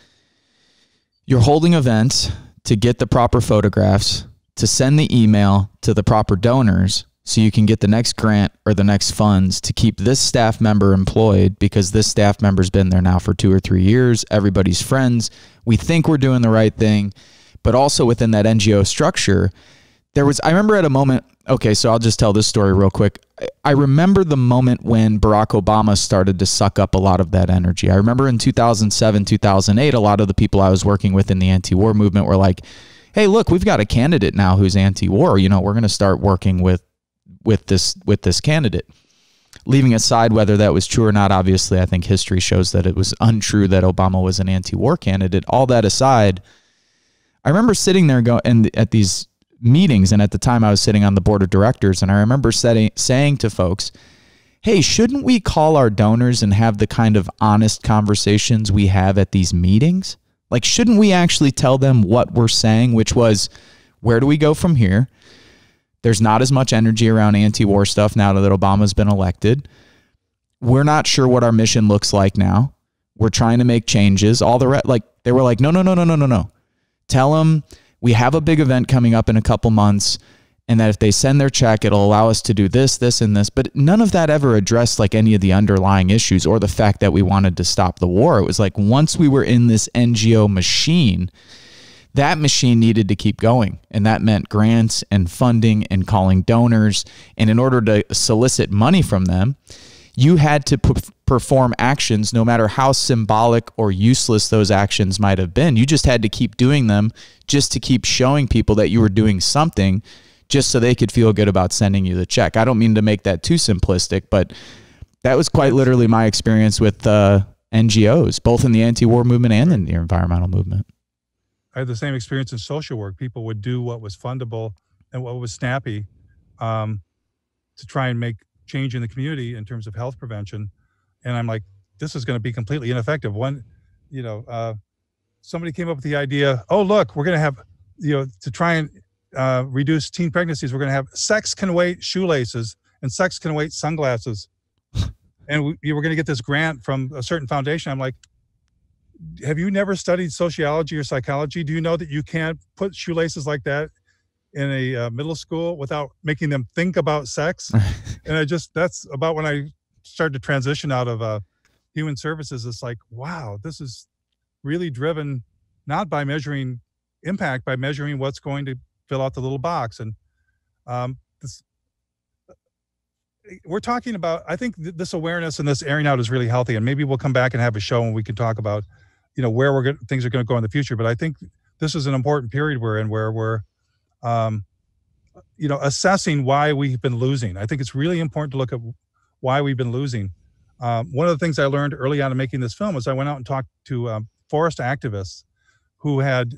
you're holding events to get the proper photographs, to send the email to the proper donors, so you can get the next grant or the next funds to keep this staff member employed because this staff member's been there now for two or three years. Everybody's friends. We think we're doing the right thing, but also within that NGO structure, there was I remember at a moment okay, so I'll just tell this story real quick. I, remember the moment when Barack Obama started to suck up a lot of that energy. I remember in 2007, 2008, a lot of the people I was working with in the anti-war movement were like, "Hey, look, we've got a candidate now who's anti-war. You know, we're going to start working with with this with this candidate." Leaving aside whether that was true or not, obviously, I think history shows that it was untrue that Obama was an anti-war candidate. All that aside, I remember sitting there go and at these meetings, and at the time I was sitting on the board of directors, and I remember setting, saying to folks, "Hey, shouldn't we call our donors and have the kind of honest conversations we have at these meetings? Like, shouldn't we actually tell them what we're saying, which was, where do we go from here?" There's not as much energy around anti war stuff now that Obama's been elected. We're not sure what our mission looks like now. We're trying to make changes. All the re- like they were like, no, no, no, no, no, no, no. Tell them we have a big event coming up in a couple months and that if they send their check it'll allow us to do this this and this but none of that ever addressed like any of the underlying issues or the fact that we wanted to stop the war it was like once we were in this NGO machine that machine needed to keep going. And that meant grants and funding and calling donors. And in order to solicit money from them, you had to perform actions, no matter how symbolic or useless those actions might have been. You just had to keep doing them just to keep showing people that you were doing something just so they could feel good about sending you the check. I don't mean to make that too simplistic, but that was quite literally my experience with uh, NGOs, both in the anti war movement and in the environmental movement. I had the same experience in social work. People would do what was fundable and what was snappy um, to try and make change in the community in terms of health prevention. And I'm like, this is going to be completely ineffective. One, you know, uh, somebody came up with the idea, oh, look, we're going to have, you know, to try and uh, reduce teen pregnancies, we're going to have sex can wait shoelaces and sex can wait sunglasses. <laughs> and we, we're going to get this grant from a certain foundation. I'm like, have you never studied sociology or psychology? Do you know that you can't put shoelaces like that in a uh, middle school without making them think about sex? <laughs> and I just that's about when I started to transition out of uh, human services. It's like, wow, this is really driven not by measuring impact, by measuring what's going to fill out the little box. And um, this, we're talking about. I think th- this awareness and this airing out is really healthy. And maybe we'll come back and have a show and we can talk about you know where we're going things are going to go in the future but i think this is an important period we're in where we're um, you know assessing why we've been losing i think it's really important to look at why we've been losing um, one of the things i learned early on in making this film was i went out and talked to um, forest activists who had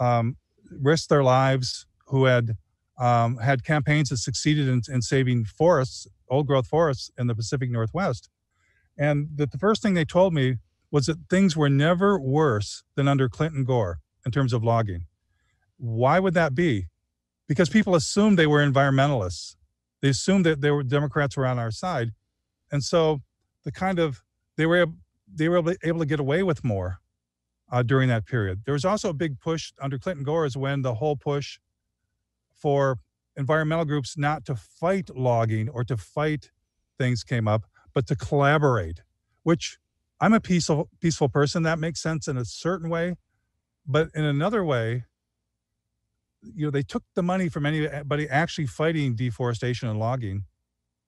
um, risked their lives who had um, had campaigns that succeeded in, in saving forests old growth forests in the pacific northwest and that the first thing they told me was that things were never worse than under Clinton Gore in terms of logging. Why would that be? Because people assumed they were environmentalists. They assumed that they were Democrats were on our side, and so the kind of they were they were able to get away with more uh, during that period. There was also a big push under Clinton Gore is when the whole push for environmental groups not to fight logging or to fight things came up, but to collaborate, which I'm a peaceful peaceful person. That makes sense in a certain way, but in another way, you know, they took the money from anybody actually fighting deforestation and logging,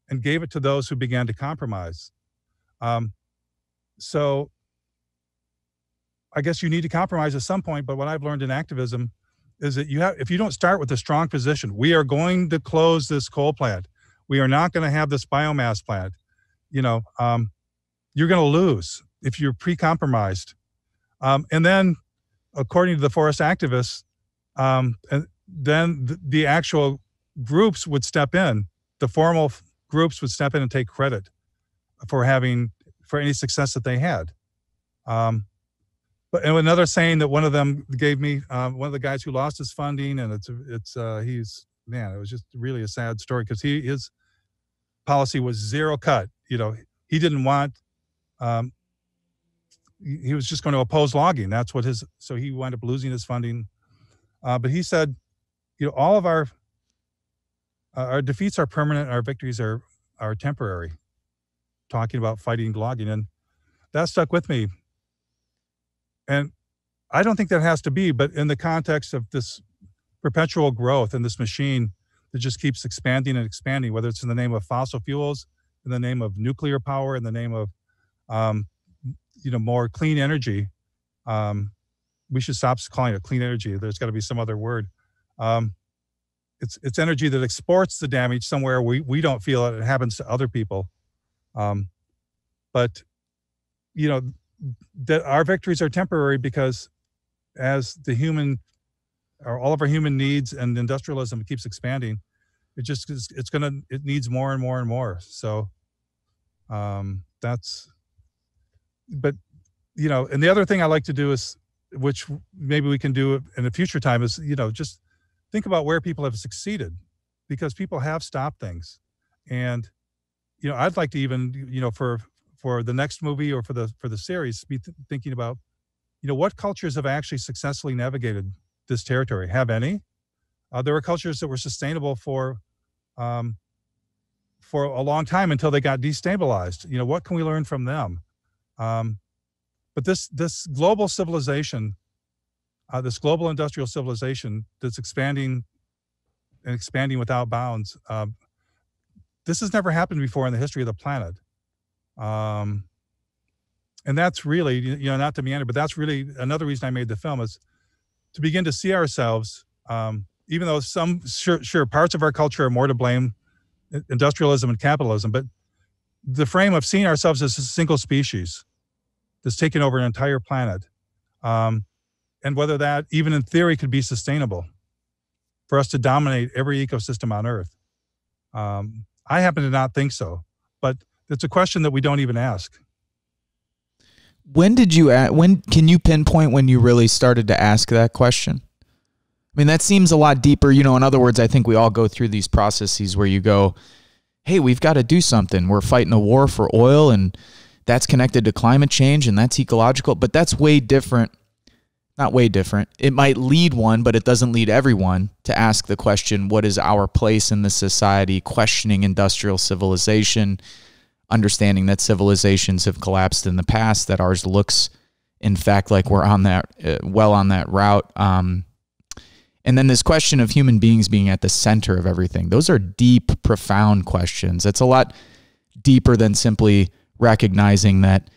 and gave it to those who began to compromise. Um, so, I guess you need to compromise at some point. But what I've learned in activism is that you have if you don't start with a strong position, we are going to close this coal plant. We are not going to have this biomass plant. You know, um, you're going to lose if you're pre-compromised. Um, and then, according to the forest activists, um, and then the, the, actual groups would step in. The formal groups would step in and take credit for having for any success that they had. Um, but and another saying that one of them gave me, um, one of the guys who lost his funding, and it's it's uh, he's man, it was just really a sad story because he his policy was zero cut. You know, he didn't want um, he was just going to oppose logging. That's what his, so he wound up losing his funding. Uh, but he said, you know, all of our, uh, our defeats are permanent, our victories are, are temporary. Talking about fighting logging. And that stuck with me. And I don't think that has to be, but in the context of this perpetual growth and this machine that just keeps expanding and expanding, whether it's in the name of fossil fuels, in the name of nuclear power, in the name of um, you know more clean energy. Um, we should stop calling it clean energy. There's got to be some other word. Um, it's it's energy that exports the damage somewhere we we don't feel it. It happens to other people. Um, but you know that our victories are temporary because as the human or all of our human needs and industrialism keeps expanding it just it's gonna it needs more and more and more so um that's but you know and the other thing i like to do is which maybe we can do in a future time is you know just think about where people have succeeded because people have stopped things. And you know i'd like to even you know for for the next movie or for the for the series be th- thinking about you know what cultures have actually successfully navigated this territory. Have any? Uh, there were cultures that were sustainable for um, for a long time until they got destabilized. You know what can we learn from them? Um, but this this global civilization uh, this global industrial civilization that's expanding and expanding without bounds uh, this has never happened before in the history of the planet. Um, and that's really you know not to meander but that's really another reason i made the film is to begin to see ourselves um, even though some sure, sure parts of our culture are more to blame industrialism and capitalism but the frame of seeing ourselves as a single species that's taken over an entire planet. Um, and whether that even in theory could be sustainable for us to dominate every ecosystem on earth. Um, i happen to not think so but it's a question that we don't even ask. When did you when can you pinpoint when you really started to ask that question? I mean that seems a lot deeper you know in other words i think we all go through these processes where you go hey we've got to do something. We're fighting a war for oil and that's connected to climate change and that's ecological but that's way different not way different it might lead one but it doesn't lead everyone to ask the question what is our place in the society questioning industrial civilization understanding that civilizations have collapsed in the past, that ours looks, in fact, like we're on that, uh, well on that route. Um, and then this question of human beings being at the center of everything. Those are deep, profound questions. It's a lot deeper than simply recognizing that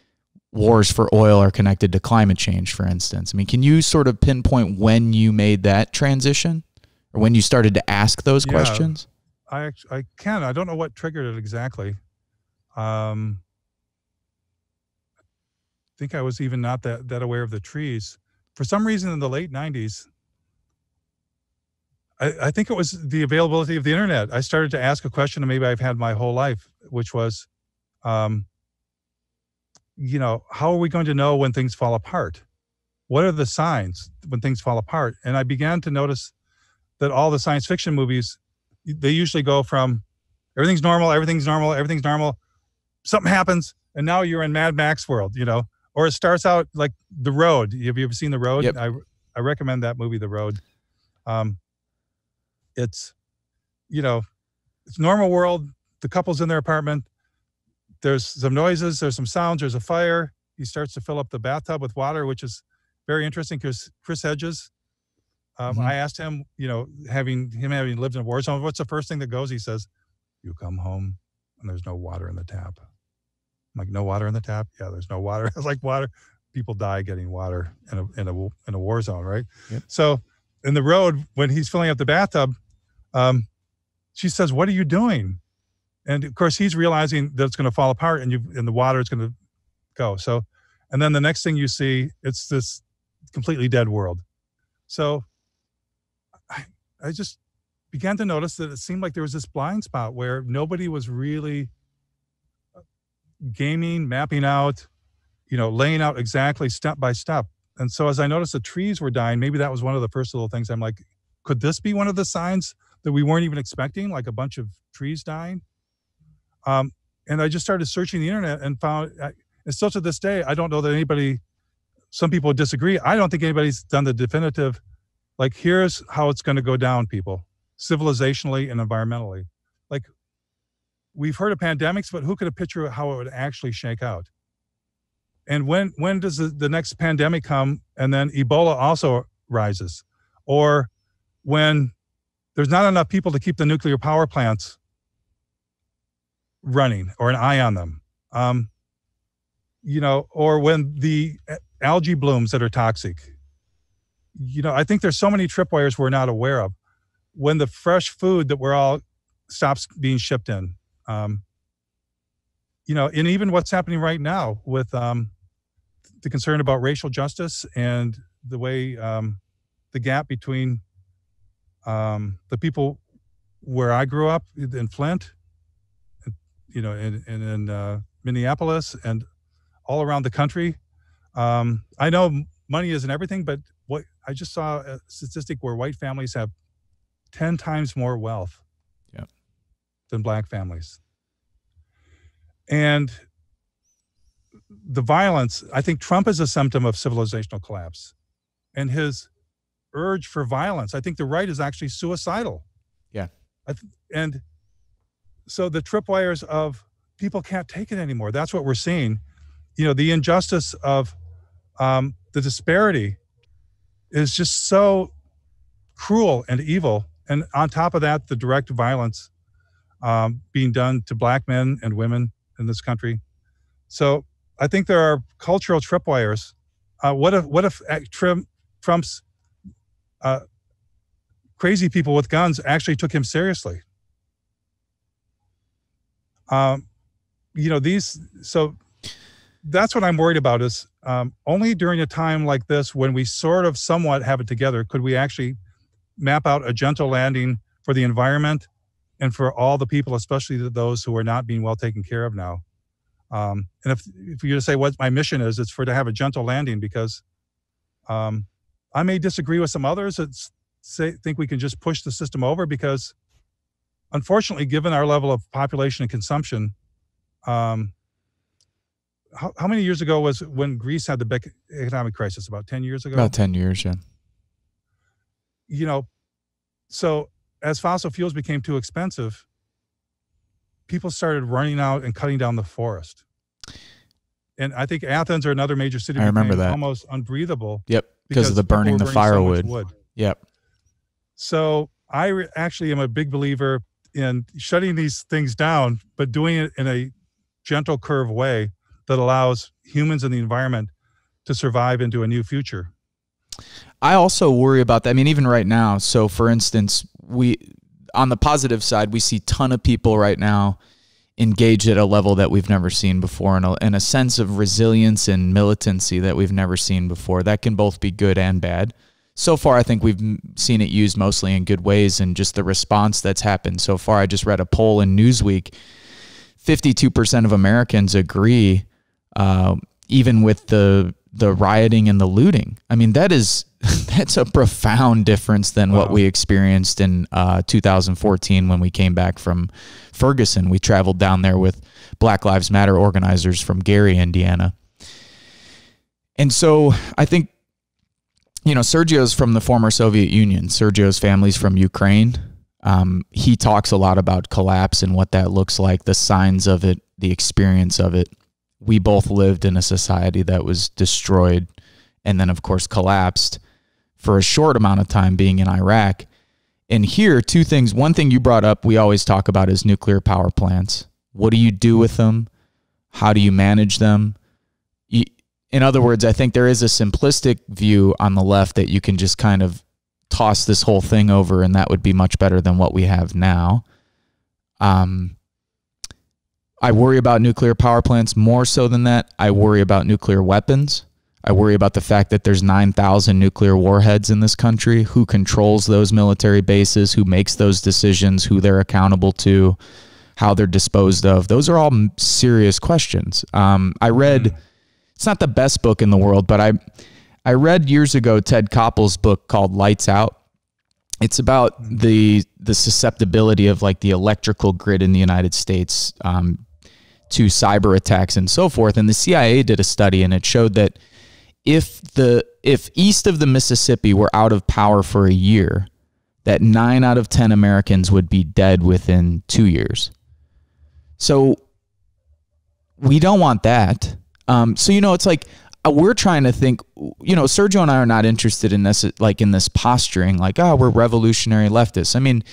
wars for oil are connected to climate change, for instance. I mean, can you sort of pinpoint when you made that transition or when you started to ask those yeah, questions? I, I can. I don't know what triggered it exactly. Um, I think I was even not that, that aware of the trees. For some reason in the late 90s, I, I think it was the availability of the internet. I started to ask a question that maybe I've had my whole life, which was, um, you know, how are we going to know when things fall apart? What are the signs when things fall apart? And I began to notice that all the science fiction movies, they usually go from everything's normal, everything's normal, everything's normal, something happens and now you're in Mad Max world, you know, or it starts out like The Road. Have you ever seen The Road? Yep. I I recommend that movie, The Road. Um, it's, you know, it's normal world. The couple's in their apartment. There's some noises. There's some sounds. There's a fire. He starts to fill up the bathtub with water, which is very interesting because Chris Hedges. Um, mm-hmm. I asked him, you know, having him having lived in a war zone, what's the first thing that goes? He says, "You come home and there's no water in the tap." I'm like, no water in the tap? Yeah, there's no water. <laughs> It's like water. People die getting water in a in a in a war zone, right? Yep. So in the road, when he's filling up the bathtub, um, she says, "What are you doing?" And of course, he's realizing that it's going to fall apart, and you and the water is going to go. So, and then the next thing you see, it's this completely dead world. So, I, I just began to notice that it seemed like there was this blind spot where nobody was really uh, gaming, mapping out, you know, laying out exactly step by step. And so as I noticed the trees were dying, maybe that was one of the first little things I'm like, could this be one of the signs that we weren't even expecting, like a bunch of trees dying? Um, and I just started searching the internet and found, and still to this day, I don't know that anybody, some people disagree. I don't think anybody's done the definitive, like, here's how it's going to go down, people, civilizationally and environmentally. Like, we've heard of pandemics, but who could have pictured how it would actually shake out? And when when does the, the next pandemic come and then Ebola also rises? Or when there's not enough people to keep the nuclear power plants running or an eye on them. Um, you know, or when the algae blooms that are toxic. You know, I think there's so many tripwires we're not aware of. When the fresh food that we're all stops being shipped in, um, you know, and even what's happening right now with um, the concern about racial justice and the way um, the gap between um, the people where I grew up in Flint, you know, in, in, in uh, Minneapolis and all around the country. Um, I know money isn't everything, but what I just saw a statistic where white families have 10 times more wealth than black families. And the violence, I think Trump is a symptom of civilizational collapse. And his urge for violence, I think the right is actually suicidal. Yeah. And so the tripwires of people can't take it anymore. That's what we're seeing. You know, the injustice of um, the disparity is just so cruel and evil. And on top of that, the direct violence um, being done to black men and women in this country. So I think there are cultural tripwires. Uh, what if what if uh, Trump, Trump's uh, crazy people with guns actually took him seriously? Um, you know these. So that's what I'm worried about. Is um, only during a time like this when we sort of somewhat have it together could we actually map out a gentle landing for the environment and for all the people, especially those who are not being well taken care of now. Um, and if, if you say what my mission is, it's for to have a gentle landing because um, I may disagree with some others that say, think we can just push the system over because unfortunately, given our level of population and consumption, um, how, how many years ago was when Greece had the big economic crisis? About 10 years ago? About 10 years, yeah. You know, so as fossil fuels became too expensive, people started running out and cutting down the forest. And I think Athens or another major city I remember that. almost unbreathable. Yep, because, of the burning the firewood. So yep. So I actually am a big believer in shutting these things down, but doing it in a gentle curve way that allows humans and the environment to survive into a new future. I also worry about that. I mean, even right now. So, for instance, we on the positive side, we see ton of people right now engaged at a level that we've never seen before, and a, and a sense of resilience and militancy that we've never seen before. That can both be good and bad. So far, I think we've seen it used mostly in good ways, and just the response that's happened so far. I just read a poll in Newsweek: fifty-two percent of Americans agree, uh, even with the the rioting and the looting. I mean, that is <laughs> that's a profound difference than wow. what we experienced in uh, 2014 when we came back from Ferguson. We traveled down there with Black Lives Matter organizers from Gary, Indiana. And so I think, you know, Sergio's from the former Soviet Union. Sergio's family's from Ukraine. Um, he talks a lot about collapse and what that looks like, the signs of it, the experience of it we both lived in a society that was destroyed and then, of course, collapsed for a short amount of time being in Iraq. And here, two things. One thing you brought up, we always talk about is nuclear power plants. What do you do with them? How do you manage them? In other words, I think there is a simplistic view on the left that you can just kind of toss this whole thing over and that would be much better than what we have now. Um, I worry about nuclear power plants more so than that. I worry about nuclear weapons. I worry about the fact that there's 9,000 nuclear warheads in this country. Who controls those military bases? Who makes those decisions? Who they're accountable to? How they're disposed of? Those are all serious questions. Um, I read, hmm. It's not the best book in the world, but I, I read years ago Ted Koppel's book called Lights Out. It's about the the susceptibility of like the electrical grid in the United States um, to cyber attacks and so forth. And the CIA did a study and it showed that if the if east of the Mississippi were out of power for a year, that nine out of ten Americans would be dead within two years. So we don't want that. Um, so you know, it's like uh, we're trying to think you know sergio and i are not interested in this like in this posturing like oh we're revolutionary leftists. I mean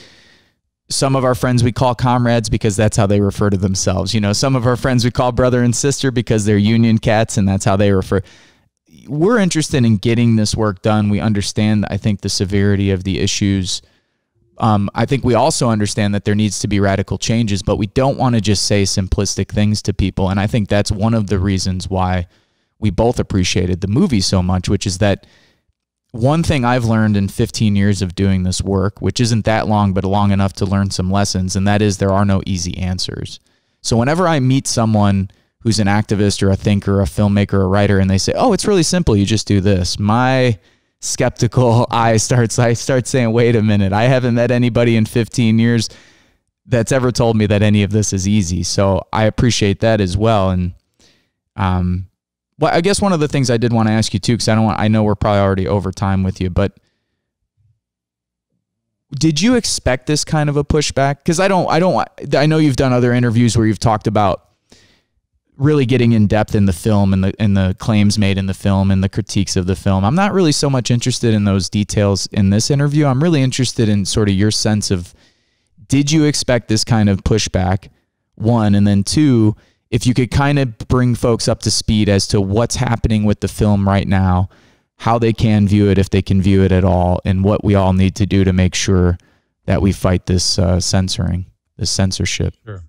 some of our friends we call comrades because that's how they refer to themselves. You know some of our friends we call brother and sister because they're union cats and that's how they refer. We're interested in getting this work done. We understand i think the severity of the issues um, I think we also understand that there needs to be radical changes, but we don't want to just say simplistic things to people. And I think that's one of the reasons why we both appreciated the movie so much, which is that one thing I've learned in 15 years of doing this work, which isn't that long, but long enough to learn some lessons, and that is there are no easy answers. So whenever I meet someone who's an activist or a thinker, a filmmaker, a writer, and they say, "Oh, it's really simple. You just do this," my skeptical <laughs> eye starts. I start saying, "Wait a minute. I haven't met anybody in 15 years that's ever told me that any of this is easy." So I appreciate that as well, and um, well, I guess one of the things I did want to ask you too, because I don't want, I know we're probably already over time with you, but did you expect this kind of a pushback? Because I don't, I don't, I know you've done other interviews where you've talked about really getting in depth in the film and the and the claims made in the film and the critiques of the film. I'm not really so much interested in those details in this interview. I'm really interested in sort of your sense of did you expect this kind of pushback? One, and then two, if you could kind of bring folks up to speed as to what's happening with the film right now, how they can view it if they can view it at all, and what we all need to do to make sure that we fight this uh, censoring, this censorship. Sure.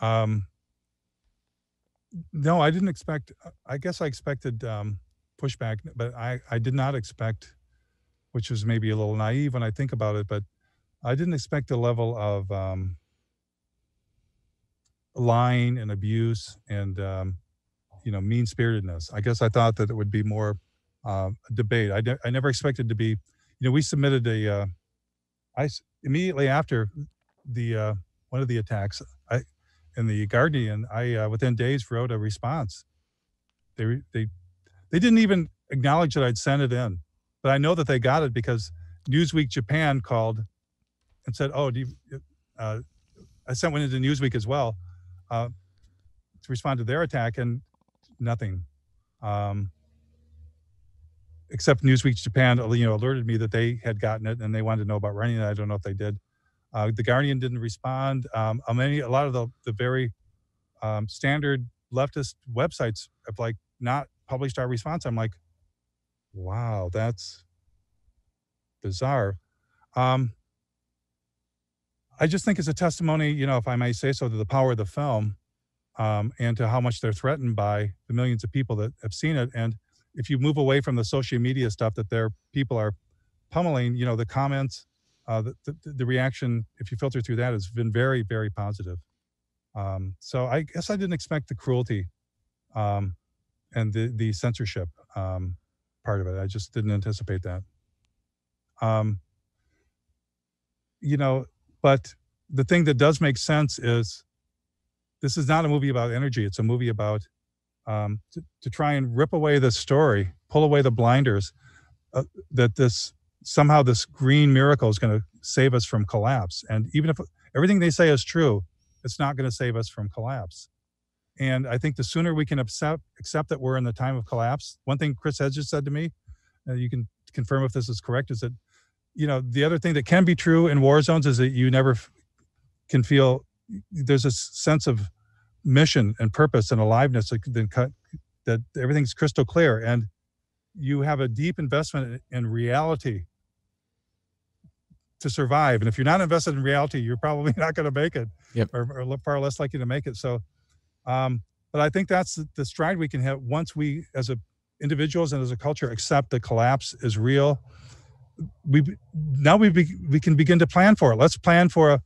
Um, no, I didn't expect. I guess I expected um, pushback, but I I did not expect, which was maybe a little naive when I think about it, but I didn't expect the level of um, lying and abuse and um, you know mean spiritedness. I guess I thought that it would be more uh, debate. I, I never expected to be. You know, we submitted a. Uh, I immediately after the uh, one of the attacks. I in the Guardian. I uh, within days wrote a response. They they they didn't even acknowledge that I'd sent it in, but I know that they got it because Newsweek Japan called and said, "Oh, do you, uh, I sent one into Newsweek as well." uh, to respond to their attack, and nothing. Um, except Newsweek Japan, you know, alerted me that they had gotten it and they wanted to know about running it. I don't know if they did. Uh, the Guardian didn't respond. Um, many, a lot of the the very um, standard leftist websites have like not published our response. I'm like, wow, that's bizarre. Um, I just think it's a testimony, you know, if I may say so, to the power of the film um, and to how much they're threatened by the millions of people that have seen it. And if you move away from the social media stuff that their people are pummeling, you know, the comments, uh, the, the, the, reaction, if you filter through that, has been very, very positive. Um, so I guess I didn't expect the cruelty um, and the, the censorship um, part of it. I just didn't anticipate that. Um, you know, but the thing that does make sense is this is not a movie about energy. It's a movie about um, to, to, try and rip away the story, pull away the blinders uh, that this somehow this green miracle is going to save us from collapse. And even if everything they say is true, it's not going to save us from collapse. And I think the sooner we can accept accept that we're in the time of collapse. One thing Chris Hedges said to me, uh, you can confirm if this is correct, is that you know, the other thing that can be true in war zones is that you never f- can feel there's a sense of mission and purpose and aliveness that, that everything's crystal clear and you have a deep investment in reality to survive. And if you're not invested in reality, you're probably <laughs> not going to make it, yep. or, or, far less likely to make it. So, um, but I think that's the stride we can have once we, as a individuals and as a culture, accept the collapse is real we now we be, we can begin to plan for it. Let's plan for a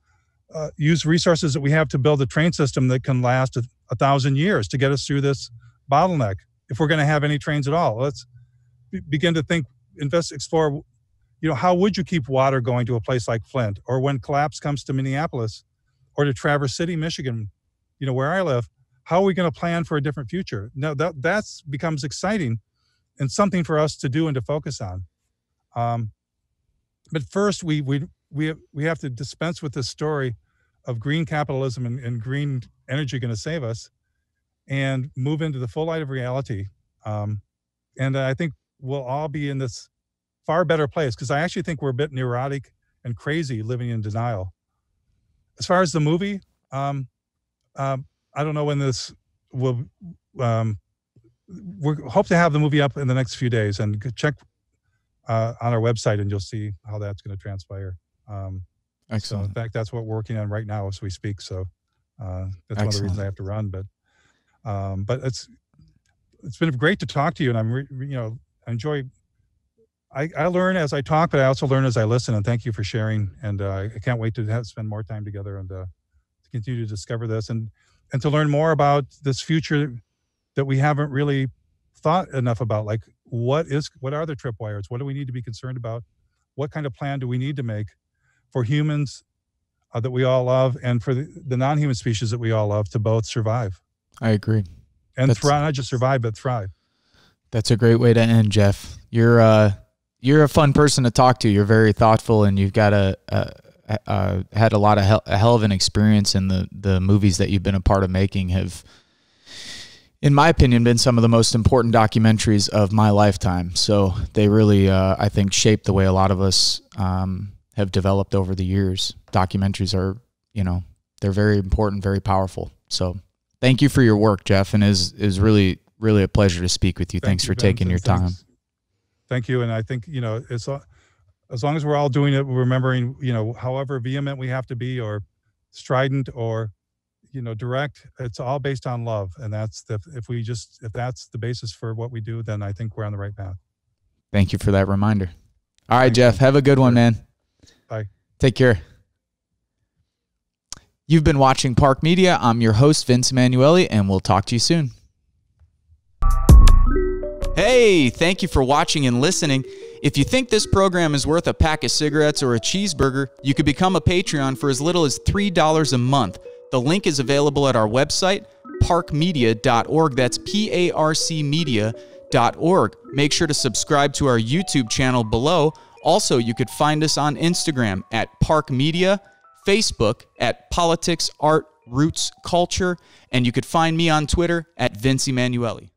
uh, use resources that we have to build a train system that can last a, a thousand years to get us through this bottleneck. If we're going to have any trains at all, let's be, begin to think, invest, explore. You know, how would you keep water going to a place like Flint, or when collapse comes to Minneapolis, or to Traverse City, Michigan? You know, where I live. How are we going to plan for a different future? Now that that's becomes exciting, and something for us to do and to focus on. Um, but first we we we we have to dispense with this story of green capitalism and, and green energy going to save us and move into the full light of reality Um, and I think we'll all be in this far better place because I actually think we're a bit neurotic and crazy living in denial. As far as the movie, um, um, I don't know when this will. Um, we hope to have the movie up in the next few days and check uh, on our website and you'll see how that's going to transpire. Um, Excellent. So in fact, that's what we're working on right now as we speak. So uh, that's Excellent. one of the reasons I have to run. But um, but it's it's been great to talk to you, and I'm re, you know I enjoy. I, I learn as I talk, but I also learn as I listen. And thank you for sharing. And uh, I can't wait to have, spend more time together and uh, to continue to discover this and and to learn more about this future that we haven't really thought enough about. Like what is what are the tripwires? What do we need to be concerned about? What kind of plan do we need to make for humans uh, that we all love and for the, the non-human species that we all love to both survive I agree. and That's- thrive, not just survive but thrive. That's a great way to end, Jeff. You're uh you're a fun person to talk to. You're very thoughtful, and you've got a, a, a had a lot of hell, a hell of an experience in the the movies that you've been a part of making. Have, in my opinion, been some of the most important documentaries of my lifetime. So they really, uh, I think, shaped the way a lot of us um, have developed over the years. Documentaries are, you know, they're very important, very powerful. So thank you for your work, Jeff, and is is really really a pleasure to speak with you. Thank Thanks you, for Ben. taking your time. Thanks. Thank you, and I think you know it's uh, as long as we're all doing it, remembering you know however vehement we have to be, or strident, or you know direct. It's all based on love, and that's the if we just if that's the basis for what we do, then I think we're on the right path. Thank you for that reminder. All right, Thanks, Jeff. Have a good one, man. Bye. Take care. You've been watching PARC Media. I'm your host, Vince Emanuele, and we'll talk to you soon. Hey, thank you for watching and listening. If you think this program is worth a pack of cigarettes or a cheeseburger, you could become a Patreon for as little as $3 a month. The link is available at our website, parcmedia.org. That's P A R C media.org. Make sure to subscribe to our YouTube channel below. Also, you could find us on Instagram at PARC Media, Facebook at Politics, Art, Roots, Culture, and you could find me on Twitter at Vince Emanuele.